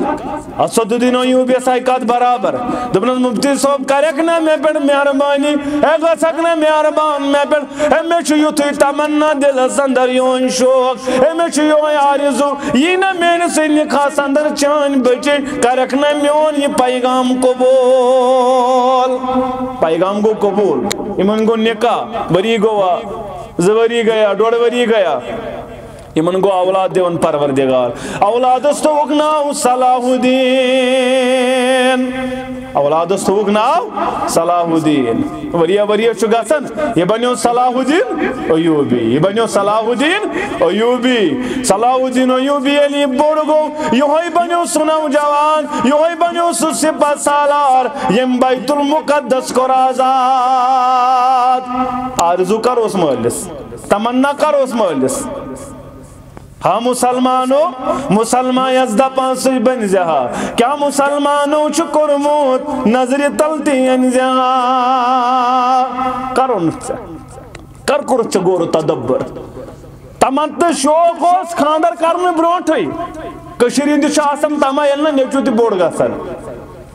[SPEAKER 1] اسد الدین ایوبی سائی کات برابر۔ دبنس مفتی صاحب کرک نہ میں پڑ مہربانی، اے گسک نہ مہربان میں پڑ اے میں چھ یوتھ تمنا دل سندر یون شوق۔ اے میں چھ یو آرزو یہ نہ میں سے نکھا سندر چان بچے۔ کرک نہ میون یہ پیغام قبول۔ پیغام کو قبول۔ ایمن کو نکاح بری گوا، زوری گیا ڈوڑ وری گیا۔ یمن گو اولاد دیون پروردگار. اولاد استوک ناو صلاح الدین اولاد استوک ناو صلاح الدین وریا وریا چو گسن یہ بنیو صلاح الدین ایوبی. یہ بنیو صلاح الدین ایوبی. صلاح الدین ایوبی یعنی علی بوڑ گو یہوئی بنیو سنو جوان. یہوئی بنیو سسپا سالار. یم بیت المقدس کو رازاد. آرزو کرو اس مولس تمنا کرو اس مولس ہاں مسلمانو، مسلمان یزدہ پانسی بن زہا کیا مسلمانو چکرموت نظر تلتی انزہا کرو نچا کر کرو چگورو تدبر۔ تمنت شوق اس خاندر کرن برونٹ ہوئی۔ کشیرین دی شاسم تما یلنا نیچو تی بوڑ گا سر۔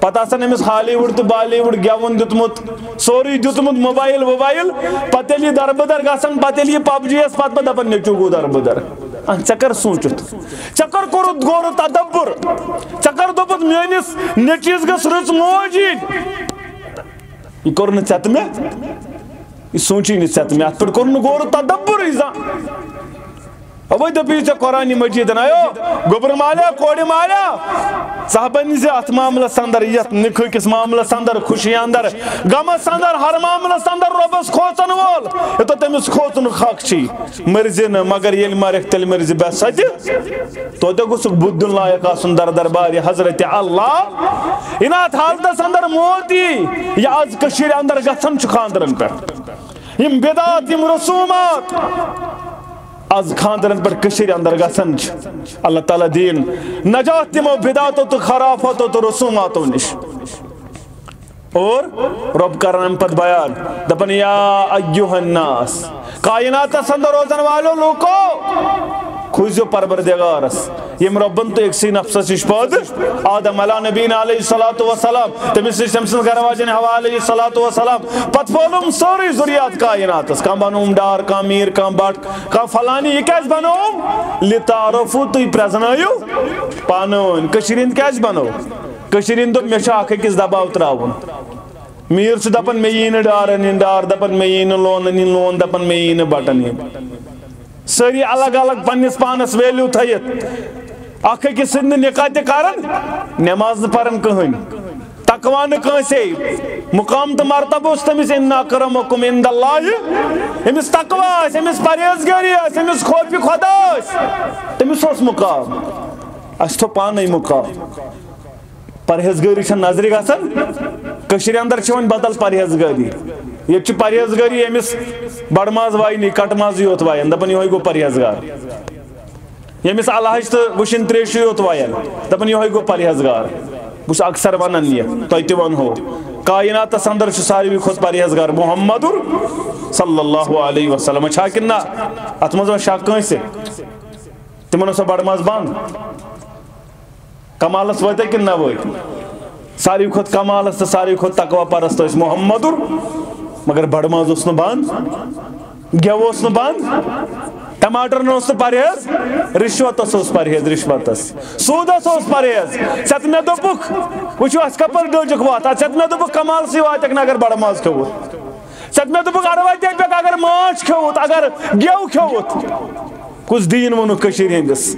[SPEAKER 1] پتہ آسان امس ہالی ووڈ تو بالی ووڈ گیون دیتمت، سوری دیتمت موبائل موبائل پتہ یلی دربدر گسن پتہ یلی پب جی اس پتہ پتہ دپن نیچو گو دربدر۔ چکر سوچت چکر کورت گور تدبر۔ چکر دوپت میانس نیچیز گس رچ موجی یہ کور نہ چت میں یہ سوچی نہ چت میں ات پر کور نہ گور تدبر ایزا۔
[SPEAKER 2] اوے دپی ژے قرآن مجید آیو گوبر مالیا کوڑ مالیا صاحبن زِ اتھ معاملس اندر یتھ نکھٕ کس معاملس اندر خوشی اندر غمس اندر ہر معاملس اندر رۄبس کھوژن وول۔ یوتھ تٔمِس کھوژُن حق چھی۔ مرزِ نہٕ، مگر ییٚلہِ مرکھ تیٚلہِ مرزِ بے سَتہِ توتہِ گوٚژھُکھ بُدھ دیُن لایق آسُن در دربارِ حضرت اللہ۔ یِنہٕ اتھ حالتس اندر موت یی یہِ آز اندر گژھان چھُ خانٛدرن پٮ۪ٹھ یِم بدعات یِم رسوٗمات۔ از خاندرن پر کشیر اندر گسن اللہ تعالی دین۔ نجات تمو بداتو تو خرافتو تو رسوماتو نش۔ اور رب کرن ام پت بیان۔ دپن یا ایوہ الناس۔ کائنات سندر روزن والو لوکو۔ کھوزیو پروردگارس یم ربن تو ایک سی نفس نش پد آدم علیہ نبین علیہ الصلوۃ والسلام تمس شمس گرواجن ہوا علیہ الصلوۃ والسلام پت پولم سوری ذریات کائنات کم بنوم ڈار کم میر کم بٹ کم فلانی یہ کیس بنوم لتعرفو تو پرزنایو پانون کشرین کیس بنو کشرین تو مے اکھ کس دباو تراون میر چھ دپن مے یین ڈار ڈار دپن مے یین لون لون دپن مے یین بٹن ساری الگ الگ پنس پانس ویلیو تھیت اخ أکس سند نکاح تہ کرن، نماز پرن کہن تقوا نسے مقام تو مرتبہ اس تمس ان اکرمکم عند اللہ امس تقوا اس امس پرہیزگاری اس امس خوف خدا اس تمس اس مقام۔ اس تو پانے مقام۔ پرہیزگاری چھ نظر گژھان۔ کشیر اندر چھ ون بدل پرہیزگاری یہ چھ پرہیزگاری امس بڑ ماز واینی کٹ ماز یوت وائن دپن یہ گو پرہیزگار یمس الحج تو وشن تریش یوت وائن دپن یہ گو پرہیزگار بس اکثر ونن یہ تہ تہ ونہو۔ کائنات اندر ساروی کھوت پرہیزگار محمد صلی اللہ علیہ وسلم چھا کن نا ات مز شک کنسے تمن سو بڑ ماز بند۔ کمالس وت کن نہ وت ساروی کھوت کمالس تو ساروی کھوت تقوا پرست محمد مگر بڑ ماز اس بند گیو اس بند ٹماٹر نس پرہیز رشوتس اس پرہیز رشوتس سودس اس پرہیز۔ ژےٚ مےٚ دوٚپُکھ وٕچھو اَسہِ کپٲرۍ ڈٔجِکھ وَتھ ژےٚ مےٚ دوٚپُکھ کمالسٕے واتٮ۪کھ نہٕ اگر بڑٕ ماز کھیوٚوُتھ ژےٚ مےٚ دوٚپُکھ اَڑوَتہِ پٮ۪ٹھ اگر ماچھ کھیوٚوُتھ اگر گٮ۪و کھیوٚوُتھ کُس دیٖن ووٚنُکھ کٔشیٖرِ ہِنٛدِس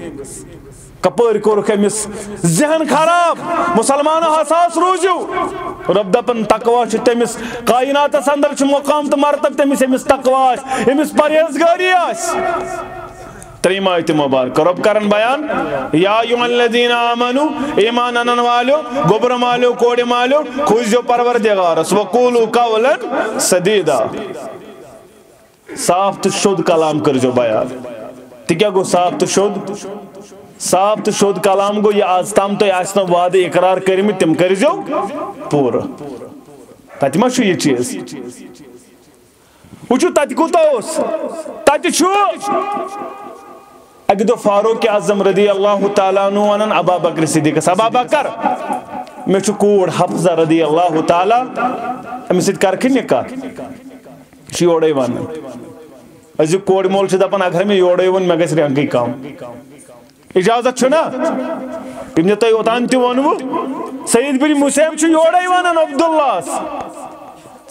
[SPEAKER 2] کپٲرۍ کوٚرُکھ أمِس ذہن خراب. مسلمان حساس روٗزِو رب دپن تقوا چھُ تٔمِس. کایناتس اندر مقام تہٕ مرتب تٔمِس أمِس تقوا آسہِ أمِس پرہیزگٲری تریم آیت مبارک. رب کرن بیان. یا ایوہ الذین آمنو، ایمان انن والو، گبر مالو، کوڑ مالو خوزیو پروردگارس وقولو قولا سدیدہ صاف تو شد کلام کر جو بیان تو گو صاف تو شد. صاف تو شد کلام گو یہ آز تام تو آسنا وعدے اقرار کرمی تم کر جو پور۔ تاتی ما یہ چیز۔ وچو تاتی کوتا اس تاتی چھو اگہ دو فاروق اعظم رضی اللہ تعالیٰ عنہ ونن، ابا بکر صدیق ابا بکر میں چھو کوڑ حفظہ رضی اللہ تعالیٰ۔ امی سید کر کرکھن نکاح چھ یوڑے ونن۔ از کوڑ مول چھ دپن اگر میں یوڑے ون میں گژھ رنگی کام اجازت چھنا؟ ابن تہ اوتان تہ ونو سید بن مسیب چھ یوڑے ونن عبداللہ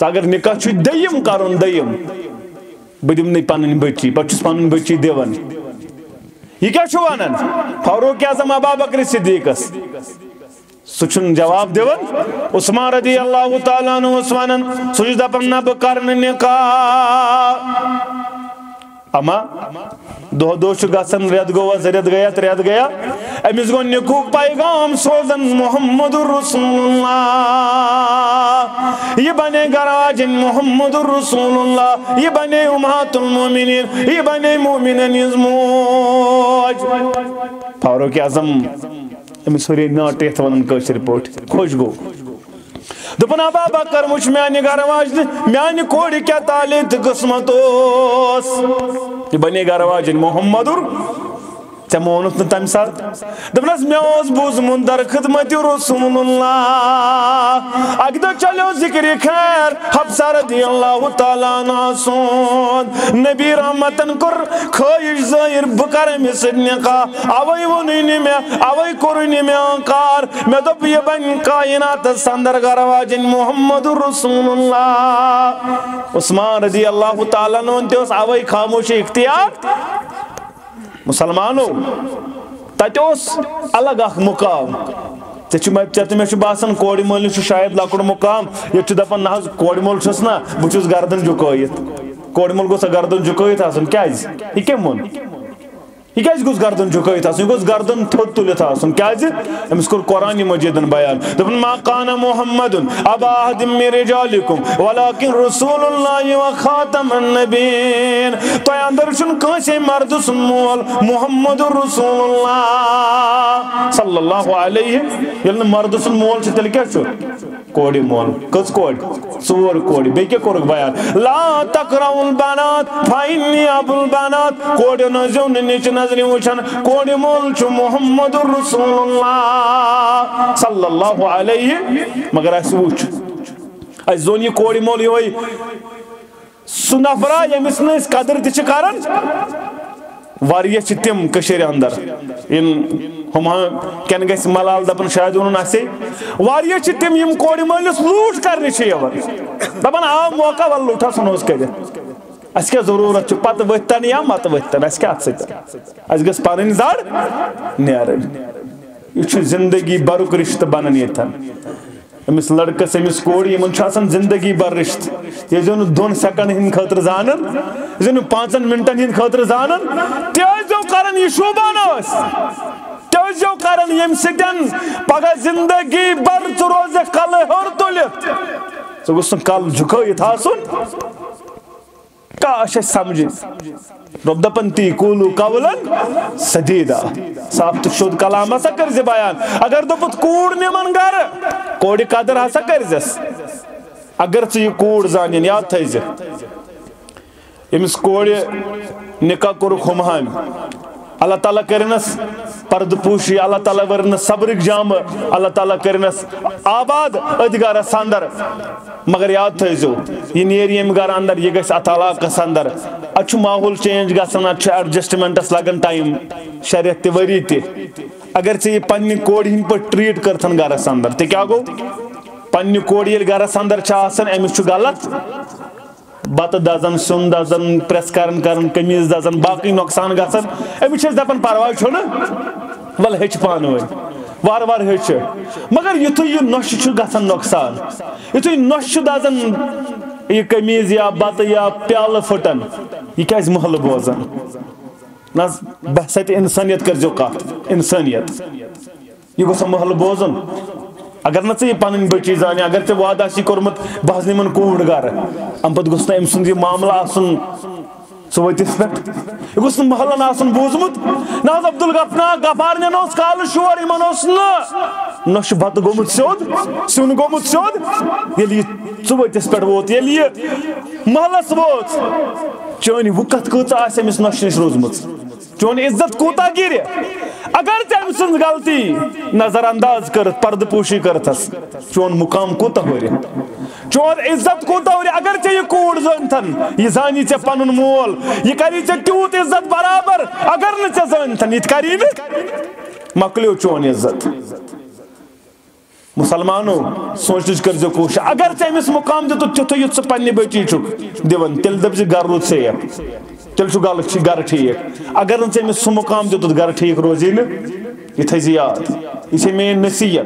[SPEAKER 2] اگر نکاح چھ دیم کرن دیم بدم نہیں پنن بچی پچھس پنن بچی دیون یہ کیا چھو ونن فاروق اعظم ابا بکر صدیقس سچن جواب دیون عثمان رضی اللہ تعالیٰ عنہ عثمانن سجدہ پر نب کرن نکاح۔ اما دو دو گسن ریت گو ریت گیا ریت گیا امس گو نکو پیغام سوزن محمد رسول اللہ یہ بنے گراجن محمد رسول اللہ یہ بنے امہات المومنین یہ بنے مومنین ازموج فاروق اعظم امس ہوری ناٹیت ونن کشر پوٹ خوش گو دپن ابا بکر وچ میانہ گھر واجن میانہ کوڑ کیا تالیت تہ قسمت اوس بنے گھر واجن محمد ژے مونت نہٕ تمہِ ساتہٕ دوٚپنس مےٚ اوس بوٗزمُت در خدمت رسول اللہ اکہِ دۄہ چلیو ذکر خیر حفصہ رضی اللہ تعالیٰ عنہ سُنٛد نبی رحمتن کوٚر خٲہِش ظٲہِر بہٕ کرٕ أمِس سۭتۍ نکاح اوے ووٚنُے نہٕ مےٚ اوے کوٚرُے نہٕ مےٚ انکار مےٚ دوٚپ یہِ بنہِ کایناتس اندر گر محمد رسول اللہ عثمان رضی اللہ تعالیٰ عنہ تہِ اوس اوے خاموشی اختیار مسلمانو تتوس الگ اخ مقام۔ ٹھیک مے باسان کوڑی مول چھ شاید لکڑ مقام۔ یہ دپن نہ کوڑی مول چھس نا بہت گردن جھکت کوڑی مول گوسا گردن جھکت آن کیاز؟ یہ کم وون یہ کیازِ گوٚژھ گردن جھُکٲیِتھ آسُن یہِ گوٚژھ گردن تھوٚد تُلِتھ آسُن کیازِ أمِس کوٚر قرآنہِ مجیٖدن بیان دوٚپُن ما کانا محمدun ابا احد من رجالكم ولكن رسول الله وخاتم تۄہہِ اندر چھُنہٕ کٲنٛسے مردٕ سُنٛد مول محمد رسول اللہ صلی اللہ علیہ ییٚلہِ نہٕ مردٕ سُنٛد مول چھُ تیٚلہِ کیٛاہ چھُ کورِ مول کٔژ کورِ ژور کورِ بیٚیہِ کیٛاہ کوٚرُکھ بیان لا تقرأوا البنات فإني أبو البنات کورِ نٲزیو نہٕ نِچہِ نظرِ نظر وٕچھان کورِ مول چھُ محمد رسول اللہ صلی اللہ علیہ مگر اَسہِ وٕچھ اَسہِ زون یہِ کورِ مول یِہوے سُہ نفرا ییٚمِس نہٕ أسۍ قدر تہِ چھِ کران واریاہ چھِ تِم کٔشیٖرِ اندر. یِم ہُم کٮ۪ن گژھِ ملال دپان شاید ووٚنُن اَسے واریاہ چھِ تِم یِم کورِ مٲلِس لوٗٹھ کرنہِ چھِ یِوان دپان آو موقع وَلہٕ لوٗٹا ژھٕنوس کٔرِتھ اَسہِ کیٛاہ ضروٗرت چھُ پتہٕ ؤتھتن یا متہٕ ؤتھتن اَسہِ کیٛاہ اَتھ سۭتۍ اَسہِ گٔژھ پنٕنۍ زر یہ چھُ زندگی برُک رشتہٕ بنان ییٚتٮ۪ن أمِس لڑکس أمِس کورِ یِمن چھُ آسان زندگی بر رشتہٕ یہِ ٲسۍزیو نہٕ دۄن سٮ۪کنڈن ہٕنٛدِ خٲطرٕ زانان یہِ ٲسۍزیو نہٕ پانٛژن مِنٹن ہٕنٛدِ خٲطرٕ زانان تہِ ٲسۍزیو کران یہِ شوٗبان ٲس تہِ ٲسۍزیو کران ییٚمہِ زندگی بر ژٕ روزکھ کلہٕ ہیوٚر تُلِتھ ژٕ گوٚژھ نہٕ کل جُکٲیِتھ آسُن کاش اَسہِ سمجھِ رۄب دپان تی کوٗلوٗ کولن سدیٖدا صاف تہٕ شوٚد کلام ہسا کٔرۍ زِ بیان۔ اگر دوٚپُتھ کوٗر نِمن گرٕ کورِ قدر ہسا کٔرزٮ۪س اگر ژٕ یہِ کوٗر زانن یاد تھٲیزِ أمِس کورِ نکاح کوٚرُکھ ہُم اللہ تعالیٰ کرنس۔ پرد پوشی، اللہ تعالیٰ ورنس صبرک جامہ اللہ تعالیٰ کرنس آباد ادگارس اندر۔ مگر یاد تھیزو یہ نیری یم گھر اندر، یہ گژھِ اتھ علاقس اندر۔ اتھ ماحول چینج گژھان اتھ ایڈجسٹمنٹس لگان ٹائم شریعت تہ وری تہ اگر ژے یہ پنہ کوڑ ہند پہ ٹریٹ کرتن گھرس اندر۔ تہ کیا گو؟ پنہ کوڑ یل گھرس اندر چھ آسان امس غلط؟ بت دزان سیون دزان پریس کرن کرن، قمیض دزان باقی نقصان گژھان امس دپان پرواے چھُنہٕ، ول ہیٚچھ پانہٕ وار وار ہیٚچھ۔ مگر یُتھُے یہِ نۄشہِ چھُ گژھان نۄقصان، یُتھُے نۄشہِ چھُ دزان یہ قمیض یا بتہٕ یا پیالہٕ پھٕٹان یہِ کیازِ محلہٕ بوزان نہ بہٕ تہِ انسٲنیت کٔرۍزیو کتھ انسٲنیت یہِ گوٚژھ محلہٕ بوزُن۔ اگر نہ ژے پن بچی زانہِ اگر ژے وعدٕ آسی کوٚرمُت بہٕ حظ نِمن کوٗر گرٕ امہِ پتہٕ گوٚژھ نہٕ أمۍ سُنٛد یہِ معاملہٕ آسُن۔ ژٕ ؤتِس پٮ۪ٹھ یہِ گوٚژھ نہٕ محلن آسُن بوٗزمُت نہ حظ عبدل غفارنٮ۪ن اوس کالہٕ شور یِمن اوس نہٕ نۄشہِ بتہٕ گوٚمُت سیوٚد سیُن گوٚمُت سیوٚد۔ ییٚلہِ یہِ ژٕ پٮ۪ٹھ ووت ییٚلہِ یہِ محلس ووت۔ چٲنۍ وُکت کۭژاہ آسہِ أمِس نۄشہِ نِش روٗزمٕژ چون عزت کوٗتاہ گِرِ اگر ژےٚ أمۍ سٕنٛز غلطی نظر انداز کٔرِتھ پردٕ پوٗشی کٔرتھس چون مُقام کوٗتاہ ہُرِ چون عزت کوٗتاہ ہُرِ اگر ژےٚ یہِ کوٗر زٲنتھن یہِ زانی ژےٚ پنُن مول، یہِ کری ژےٚ تیوٗت عزت برابر، اگر نہٕ ژےٚ زٲنتھن یہِ کری نہٕ مۄکلیو چون عزت۔ مسلمانو سونچنٕچ کٔرزیو کوٗشش۔ اگر ژےٚ أمِس مُقام دِتُتھ تیُتھُے یُتھ ژٕ پننہِ بٔچی چھُکھ دِوان تیٚلہِ دٔپزِ جی گرٕ روٗد سیف تیٚلہِ چھُ غلط چھِ گرٕ ٹھیٖک۔ اگر نہٕ ژےٚ أمِس سُہ مُقام دِتُتھ گرٕ روزی نہٕ یہ تھٲیزِ یاد یہ چھِ نصیحت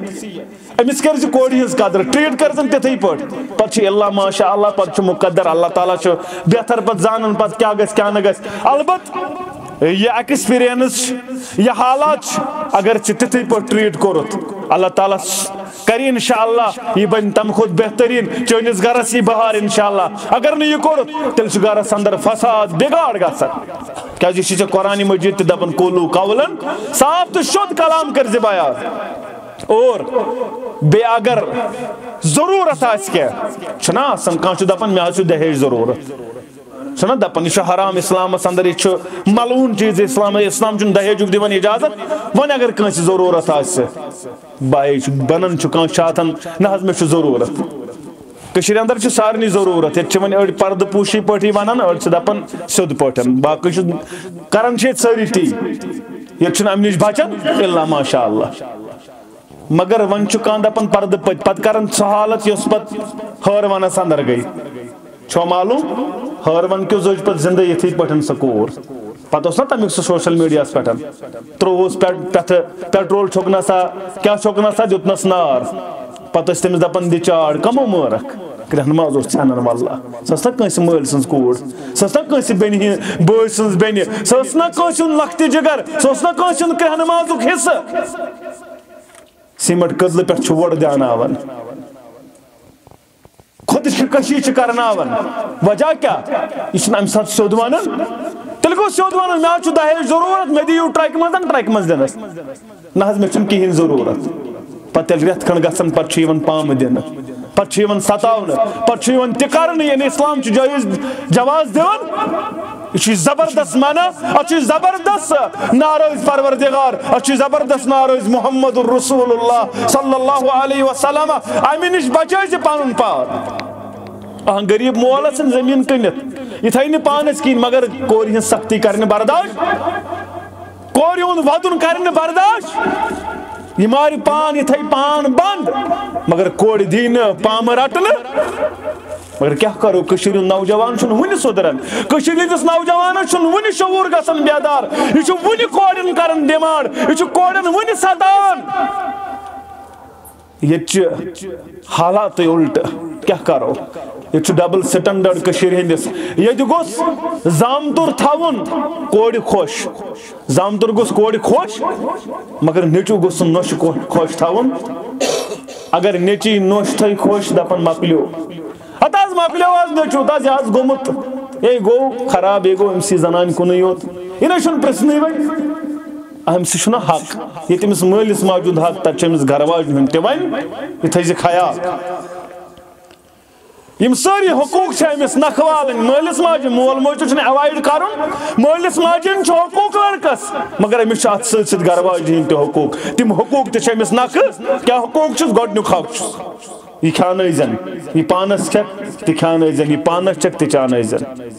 [SPEAKER 2] أمِس کٔرزِ کورِ ہٕنٛز قدر۔ ٹرٛیٖٹ کٔرزن تِتھٕے پٲٹھۍ پتہٕ چھُ اللہ، ماشاء اللہ پتہٕ چھُ مُقدر۔ اللہ تعالیٰ چھُ بہتر پتہٕ زانان پتہٕ کیٛاہ گژھِ کیٛاہ نہٕ گژھِ البتہ یہ ایکسپیرینس یہ حالات اگر ژٕ تِتھٕے پٲٹھۍ ٹرٛیٖٹ کوٚرُتھ اللہ تعالیٰ کری انشاء اللہ یہ بن تم کھۄتہٕ بہتریٖن چٲنِس گرس یی بہار انشاء اللہ اگر نہٕ یہِ کوٚرُتھ تیٚلہِ چھُ گرس اندر فساد بگاڑ گژھان کیازِ یہِ چھِ ژےٚ قرآنہِ مجیٖد تہِ دپان کولوٗ قولن صاف تہٕ شوٚد کلام کٔرزِ بیان اور بیٚیہِ اگر ضروٗرت آسہِ کینٛہہ چھُنہ آسان کانٛہہ چھُ دپان مےٚ حظ دہیج ضروٗرت چھُنہ دپان یہِ چھُ حرام اسلامس اندر یہِ چھُ ملوٗن چیٖز اسلام اسلام چھُنہٕ دہیجُک دِوان اجازت وۄنۍ اگر کٲنٛسہِ ضروٗرت آسہِ بایہِ بنان چھُ کانٛہہ چھاتن نہ حظ مےٚ چھُ ضروٗرت۔ کٔشیٖرِ اندر چھُ سارنٕے ضروٗرت ییٚتہِ چھِ وۄنۍ أڑۍ پردٕ پوٗشی پٲٹھی ونان أڑۍ چھِ دپان سیوٚد پٲٹھۍ باقٕے چھُ کران چھِ ییٚتہِ تی ییٚتہِ چھُنہٕ امہِ نِش بچان اللہ ماشاء اللہ مگر وۄنۍ چھُ کانٛہہ دپان پردٕ پٔتۍ پتہٕ کران سۄ حالت یۄس پتہٕ ہٲروَنس اندر گٔے چھو معلوٗم؟ ہٲروَن کیو زٔج پتہٕ زندٕ یِتھٕے پٲٹھۍ سۄ کوٗر پتہ نا تمیک سہ سوشل میڈیا اس پہ تروس پہ پیٹرول چھوکنا سا۔ کیا چھوکنا سا؟ دتنس نار پتہ اس تمس دپان دی چاڑ۔ کمو مورکھ رہنماز اس ژھنن واللہ۔ سہ ٲس نا کٲنٛسہِ مٲلۍ سٕنٛز کوٗر سۄ ٲس نا کٲنٛسہِ بیٚنہِ ہِنٛز بٲے سٕنٛز بیٚنہِ سۄ ٲس نا کٲنٛسہِ ہُنٛد لۄکٹہِ جگر سۄ ٲس نا کٲنٛسہِ ہُنٛد رہنمازُک حصہٕ سیٖمٹ کٔدلہٕ پٮ۪ٹھ چھُ وۄڑ دیٛاناوان خودکشی کشی چھ کرناون۔ وجہ کیا؟ یہ چھُنہٕ اَمہِ ساتہٕ سیوٚد وَنان تیٚلہِ گوٚو سیوٚد وَنُن مےٚ دہیج ضروٗرت مےٚ دِیِو ٹرٛکہِ منٛز ٹرٛکہِ منٛز دِنَس نہ حظ مےٚ چھُنہٕ کِہیٖنۍ ضروٗرت۔ پتہٕ ییٚلہِ رٮ۪تھ کھنٛڈ گژھان پتہٕ چھُ یِوان پامہٕ دِنہٕ پتہٕ چھُ یِوان ستاونہٕ پتہٕ چھُ یِوان تہِ کرنہٕ یعنی اسلام چھُ جٲیز جواز دِوان یہ زبردست مانا اتھ چھُ زبردست نارٲز پروردگار اتھ چھُ زبردست نارٲز محمد رسول اللہ صلی اللہ علیہ وسلم۔ امہِ نِش بچٲے ژٕ جی پنُن پان غریب مول ژھن زمین کٕنِتھ۔ یہِ تھٲے نہٕ پانس کِہیٖنۍ، مگر کورِ ہٕنٛز سختی کرنہِ برداش کورِ ہُنٛد ودُن کرنہِ برداش یہ مارِ پان یہ تھٲے پان بنٛد۔ مگر کورِ دی نہٕ پامہٕ مگر کیا کرو؟ کشیر نوجوان چھُنہٕ وُنہِ سُدران کشیر ہٕنٛدِس نوجوانس چھُنہٕ وُنہِ شعوٗر گژھان بیدار۔ یہِ چھُ وُنہِ کورٮ۪ن کران ڈِمانڈ یہِ چھُ کورٮ۪ن وُنہِ سدان۔ ییٚتہِ حالاتٕے اُلٹہٕ۔ کیا کرو؟ یہ ڈبل سٹنڈرڈ کشیر ہندس۔ یہ گوس زامتر تھاون کوڑ خوش۔ زامتر گوس کوڑ خوش، مگر نیچو گوس نوش خوش تھاون۔ اگر نیچی نوش تھائی خوش دپن مکلیو ہت آز مکلیو آز نیچو تاز آز گومت۔ اے گو، خراب اے گو امسی زنان کنی یوت۔ یہ نشن پرسنی بھائی اہم سے چھنا حق۔ یہ تمس مالس موجود حق تک چمس گھر واجن ہن تہ ون یہ تھیز خیال یم ساری حقوق امس نکھوالن مالس ماجہ مول موج تو اوائڈ کرن مالس ماجن حقوق لڑکس مگر امس ات ست ست گھر واجن ہند حقوق تم حقوق تہ امس نکھ کیا حقوق چھس گۄڈنیُک حق چھس یہ کھان زن یہ پانس چھک تہ کھان زن یہ پانس چھک تی تہ چان زن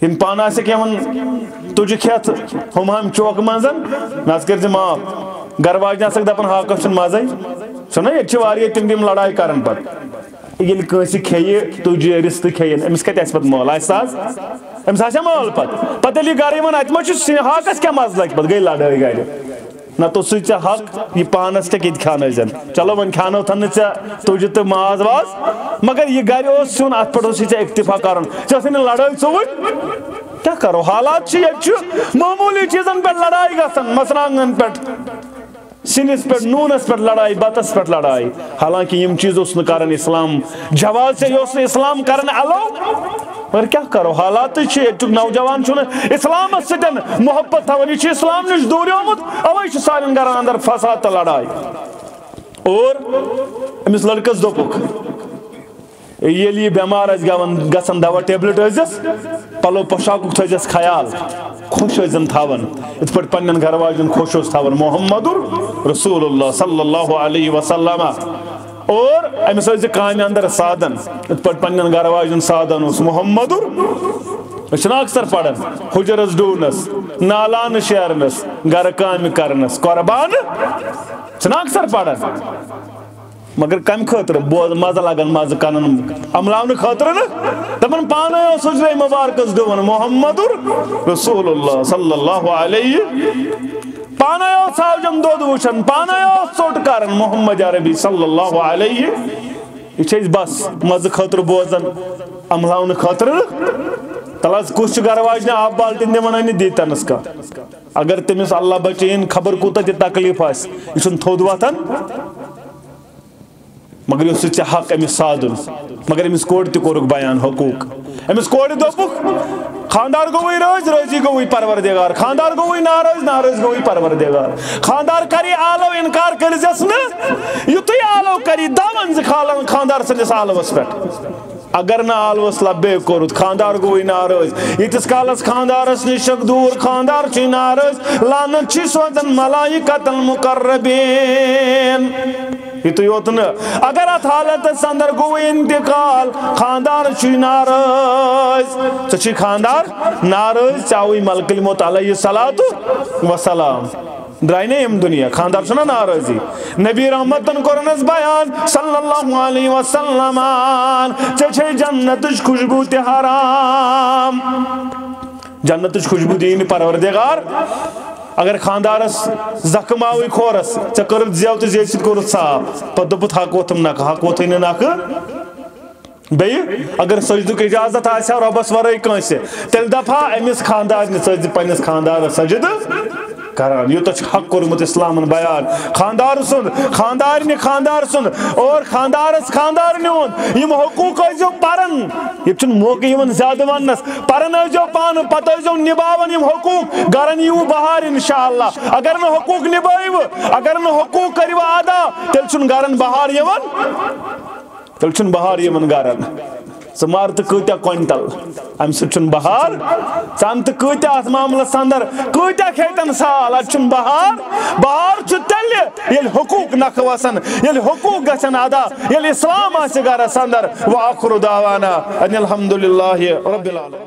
[SPEAKER 2] یم پان آسک یمن تجہ کھیت ہم ہم چوک منزن نس کر معاف گھر واجن آسک دپان ہاکس چھن مزے چھنا یہ واریاہ تم تم لڑائی کرن پتہ یل کنسی کھیہ تجھ رست کھین امس کت آس پتہ مول آس ساز امس آسیا مول پتہ پتہ ییٚلہِ گرٕ یِوان اتہِ ما چھُ ہاکس کیٛاہ مزٕ لگہِ پتہٕ گٔے لڑٲے گرِ نہ تو سُہ ژےٚ حق یہِ پانس کیٛاہ کِتہِ کھیٛانٲیزن چلو وۄنۍ کھیٛانٲوتھن نہٕ ژےٚ تُجہِ تہٕ ماز واز مگر یہِ گرِ اوس سیُن اتھ پٮ۪ٹھ اوسُے ژےٚ اکتفا کرُن ژےٚ ٲسٕے نہٕ لڑٲے ژوٚوُے کیٛاہ کرو حالات چھِ ییٚتہِ چھُ معموٗلی چیٖزن پٮ۪ٹھ لڑاے گژھان مرژٕوانٛگنن پٮ۪ٹھ سنس پہ نونس پہ لڑائی، بتس پہ لڑائی۔ حالانکہ یم چیز اس کرن اسلام جواز سے اس اسلام کرن الو۔ مگر کیا کرو؟ حالات چھے۔ یہ نوجوان چھن اسلام سٹن محبت تھوان یہ اسلام نش دوری دوریومت اوے سارن گھرن اندر فساد تو لڑائی۔ اور امس لڑکس دوپک ییٚلہِ یہِ بٮ۪مار آسہِ گٮ۪وان گژھان دوا ٹیبلِٹ ٲسۍزٮ۪س پَلو پۄشاکُک تھٲیزٮ۪س خیال خۄش ٲسۍزٮ۪ن تھاوان یِتھ پٲٹھۍ پنٛنٮ۪ن گَرٕ واجٮ۪ن خۄش اوس تھاوان محمد رسول اللہ صلی اللہ علیہ وسلم۔ اور أمِس ٲسۍ زِ اندر سادن۔ یِتھ پٲٹھۍ پنٛنٮ۪ن گَرٕ واجٮ۪ن سادن اوس محمد أسۍ اکثر پران حُجرس ڈوٗنس۔ نالانہٕ شیرنس گرٕ کامہِ کرنس۔ قۄربانہٕ چھِنہ اکثر پران مگر کم خاطر، بوز مزہ لگان مزہ کنن. عملاون خاطر نا دپن پانے سجرے مبارکس دون محمد رسول اللہ صلی اللہ علیہ. پانے ساوجم دود وچن پانے ژوٹ کرن محمد عربی صلی اللہ علیہ. یہ بس، مزہ خاطر بوزن. عملاون خاطر تلاز کس گھر واجنے آب بالٹین دِوان انہِ دی تنس کا اگر تٔمِس اللہ بچین خبر کوٗتاہ تہِ تکلیٖف آسہِ یہِ چھُنہٕ تھوٚد مگر یہ ژےٚ حق أمِس سادُن، مگر أمِس کورِ تہِ کوٚرُکھ بیان حقوٗق۔ أمِس کورِ دوٚپُکھ خاندار گوٚوٕے رٲزۍ رٲزی گوٚوٕے پروردگار، خاندار گوٚوٕے نارٲزۍ نارٲزۍ گوٚوٕے پروردگار۔ خاندار کری آلو انکار کٔرزٮ۪س نہٕ یُتھُے آلو کری دون زِ کھالن خاندار سٕنٛدِس آلوَس پٮ۪ٹھ اگر نہ آلوس لبے کورت خاندار گوئی ناراض یتس کالس خاندارس نشک دور، خاندار چھ ناراض لانت چھ سوزن ملائکت المقربین۔ یہ یوت اگر ات حالت اندر گو انتقال خاندار چھ ناراض ژ خاندار ناراض چاوی ملک الموت علیہ الصلوۃ والسلام درائنے ام دنیا خاندار چھنا ناراضی نبی رحمتن کرنس بیان صلی اللہ علیہ وسلم ژے چھے جنتچ خوشبو تہ حرام جنت خوشبو دین پروردگار اگر خاندارس زخم آوی کھورس ژے کٔرٕتھ زیو تو زیو سید کوٚرُتھ صاف پتہٕ دوٚپُتھ حق ووتھُم نکھٕ حق ووتھٕے نہٕ نکھٕ بیٚیہِ اگر سجدُک اجازت آسہِ ہا رۄبس ورٲے کٲنٛسہِ تیٚلہِ دپہا أمِس خاندارنہِ ژٕ ٲسۍ پننِس خاندارس سجدٕ کران یوٗتاہ چھُ حق کوٚرمُت اِسلامن بیان خاندار سُنٛد خاندارنہِ خاندار سُنٛد اور خاندارس خاندارنہِ ہُنٛد یِم حقوٗق ٲسۍزیو پران ییٚتہِ چھُنہٕ موقعہٕ یِوان زیادٕ وننس پران ٲسۍزیو پانہٕ پتہٕ ٲسۍزیو نِباوان یِم حقوٗق گرن یِیوٕ بہار انشاءاللہ اگر نہٕ حقوٗق نِبٲیوٕ اگر نہٕ حقوٗق کٔرِو ادا تیٚلہِ چھُنہٕ گرن بہار یِوان تیٚلہِ چھُنہٕ بہار یِوان گرن ژٕ مار تہٕ کۭتیاہ کۄنٹل امہِ سۭتۍ چھُنہٕ بہار۔ ژٕ تہٕ کۭتیاہ معاملس اندر کۭتیاہ کھیتن سال۔ اتہِ چھُنہٕ بہار۔ بہار چھُ تیٚلہِ ییٚلہِ حقوٗق وسن ییٚلہِ حقوٗق گژھن ادا ییٚلہِ اسلام آسہِ گرس اندر واخر دعوانا ان الحمدللہ رب العالمین۔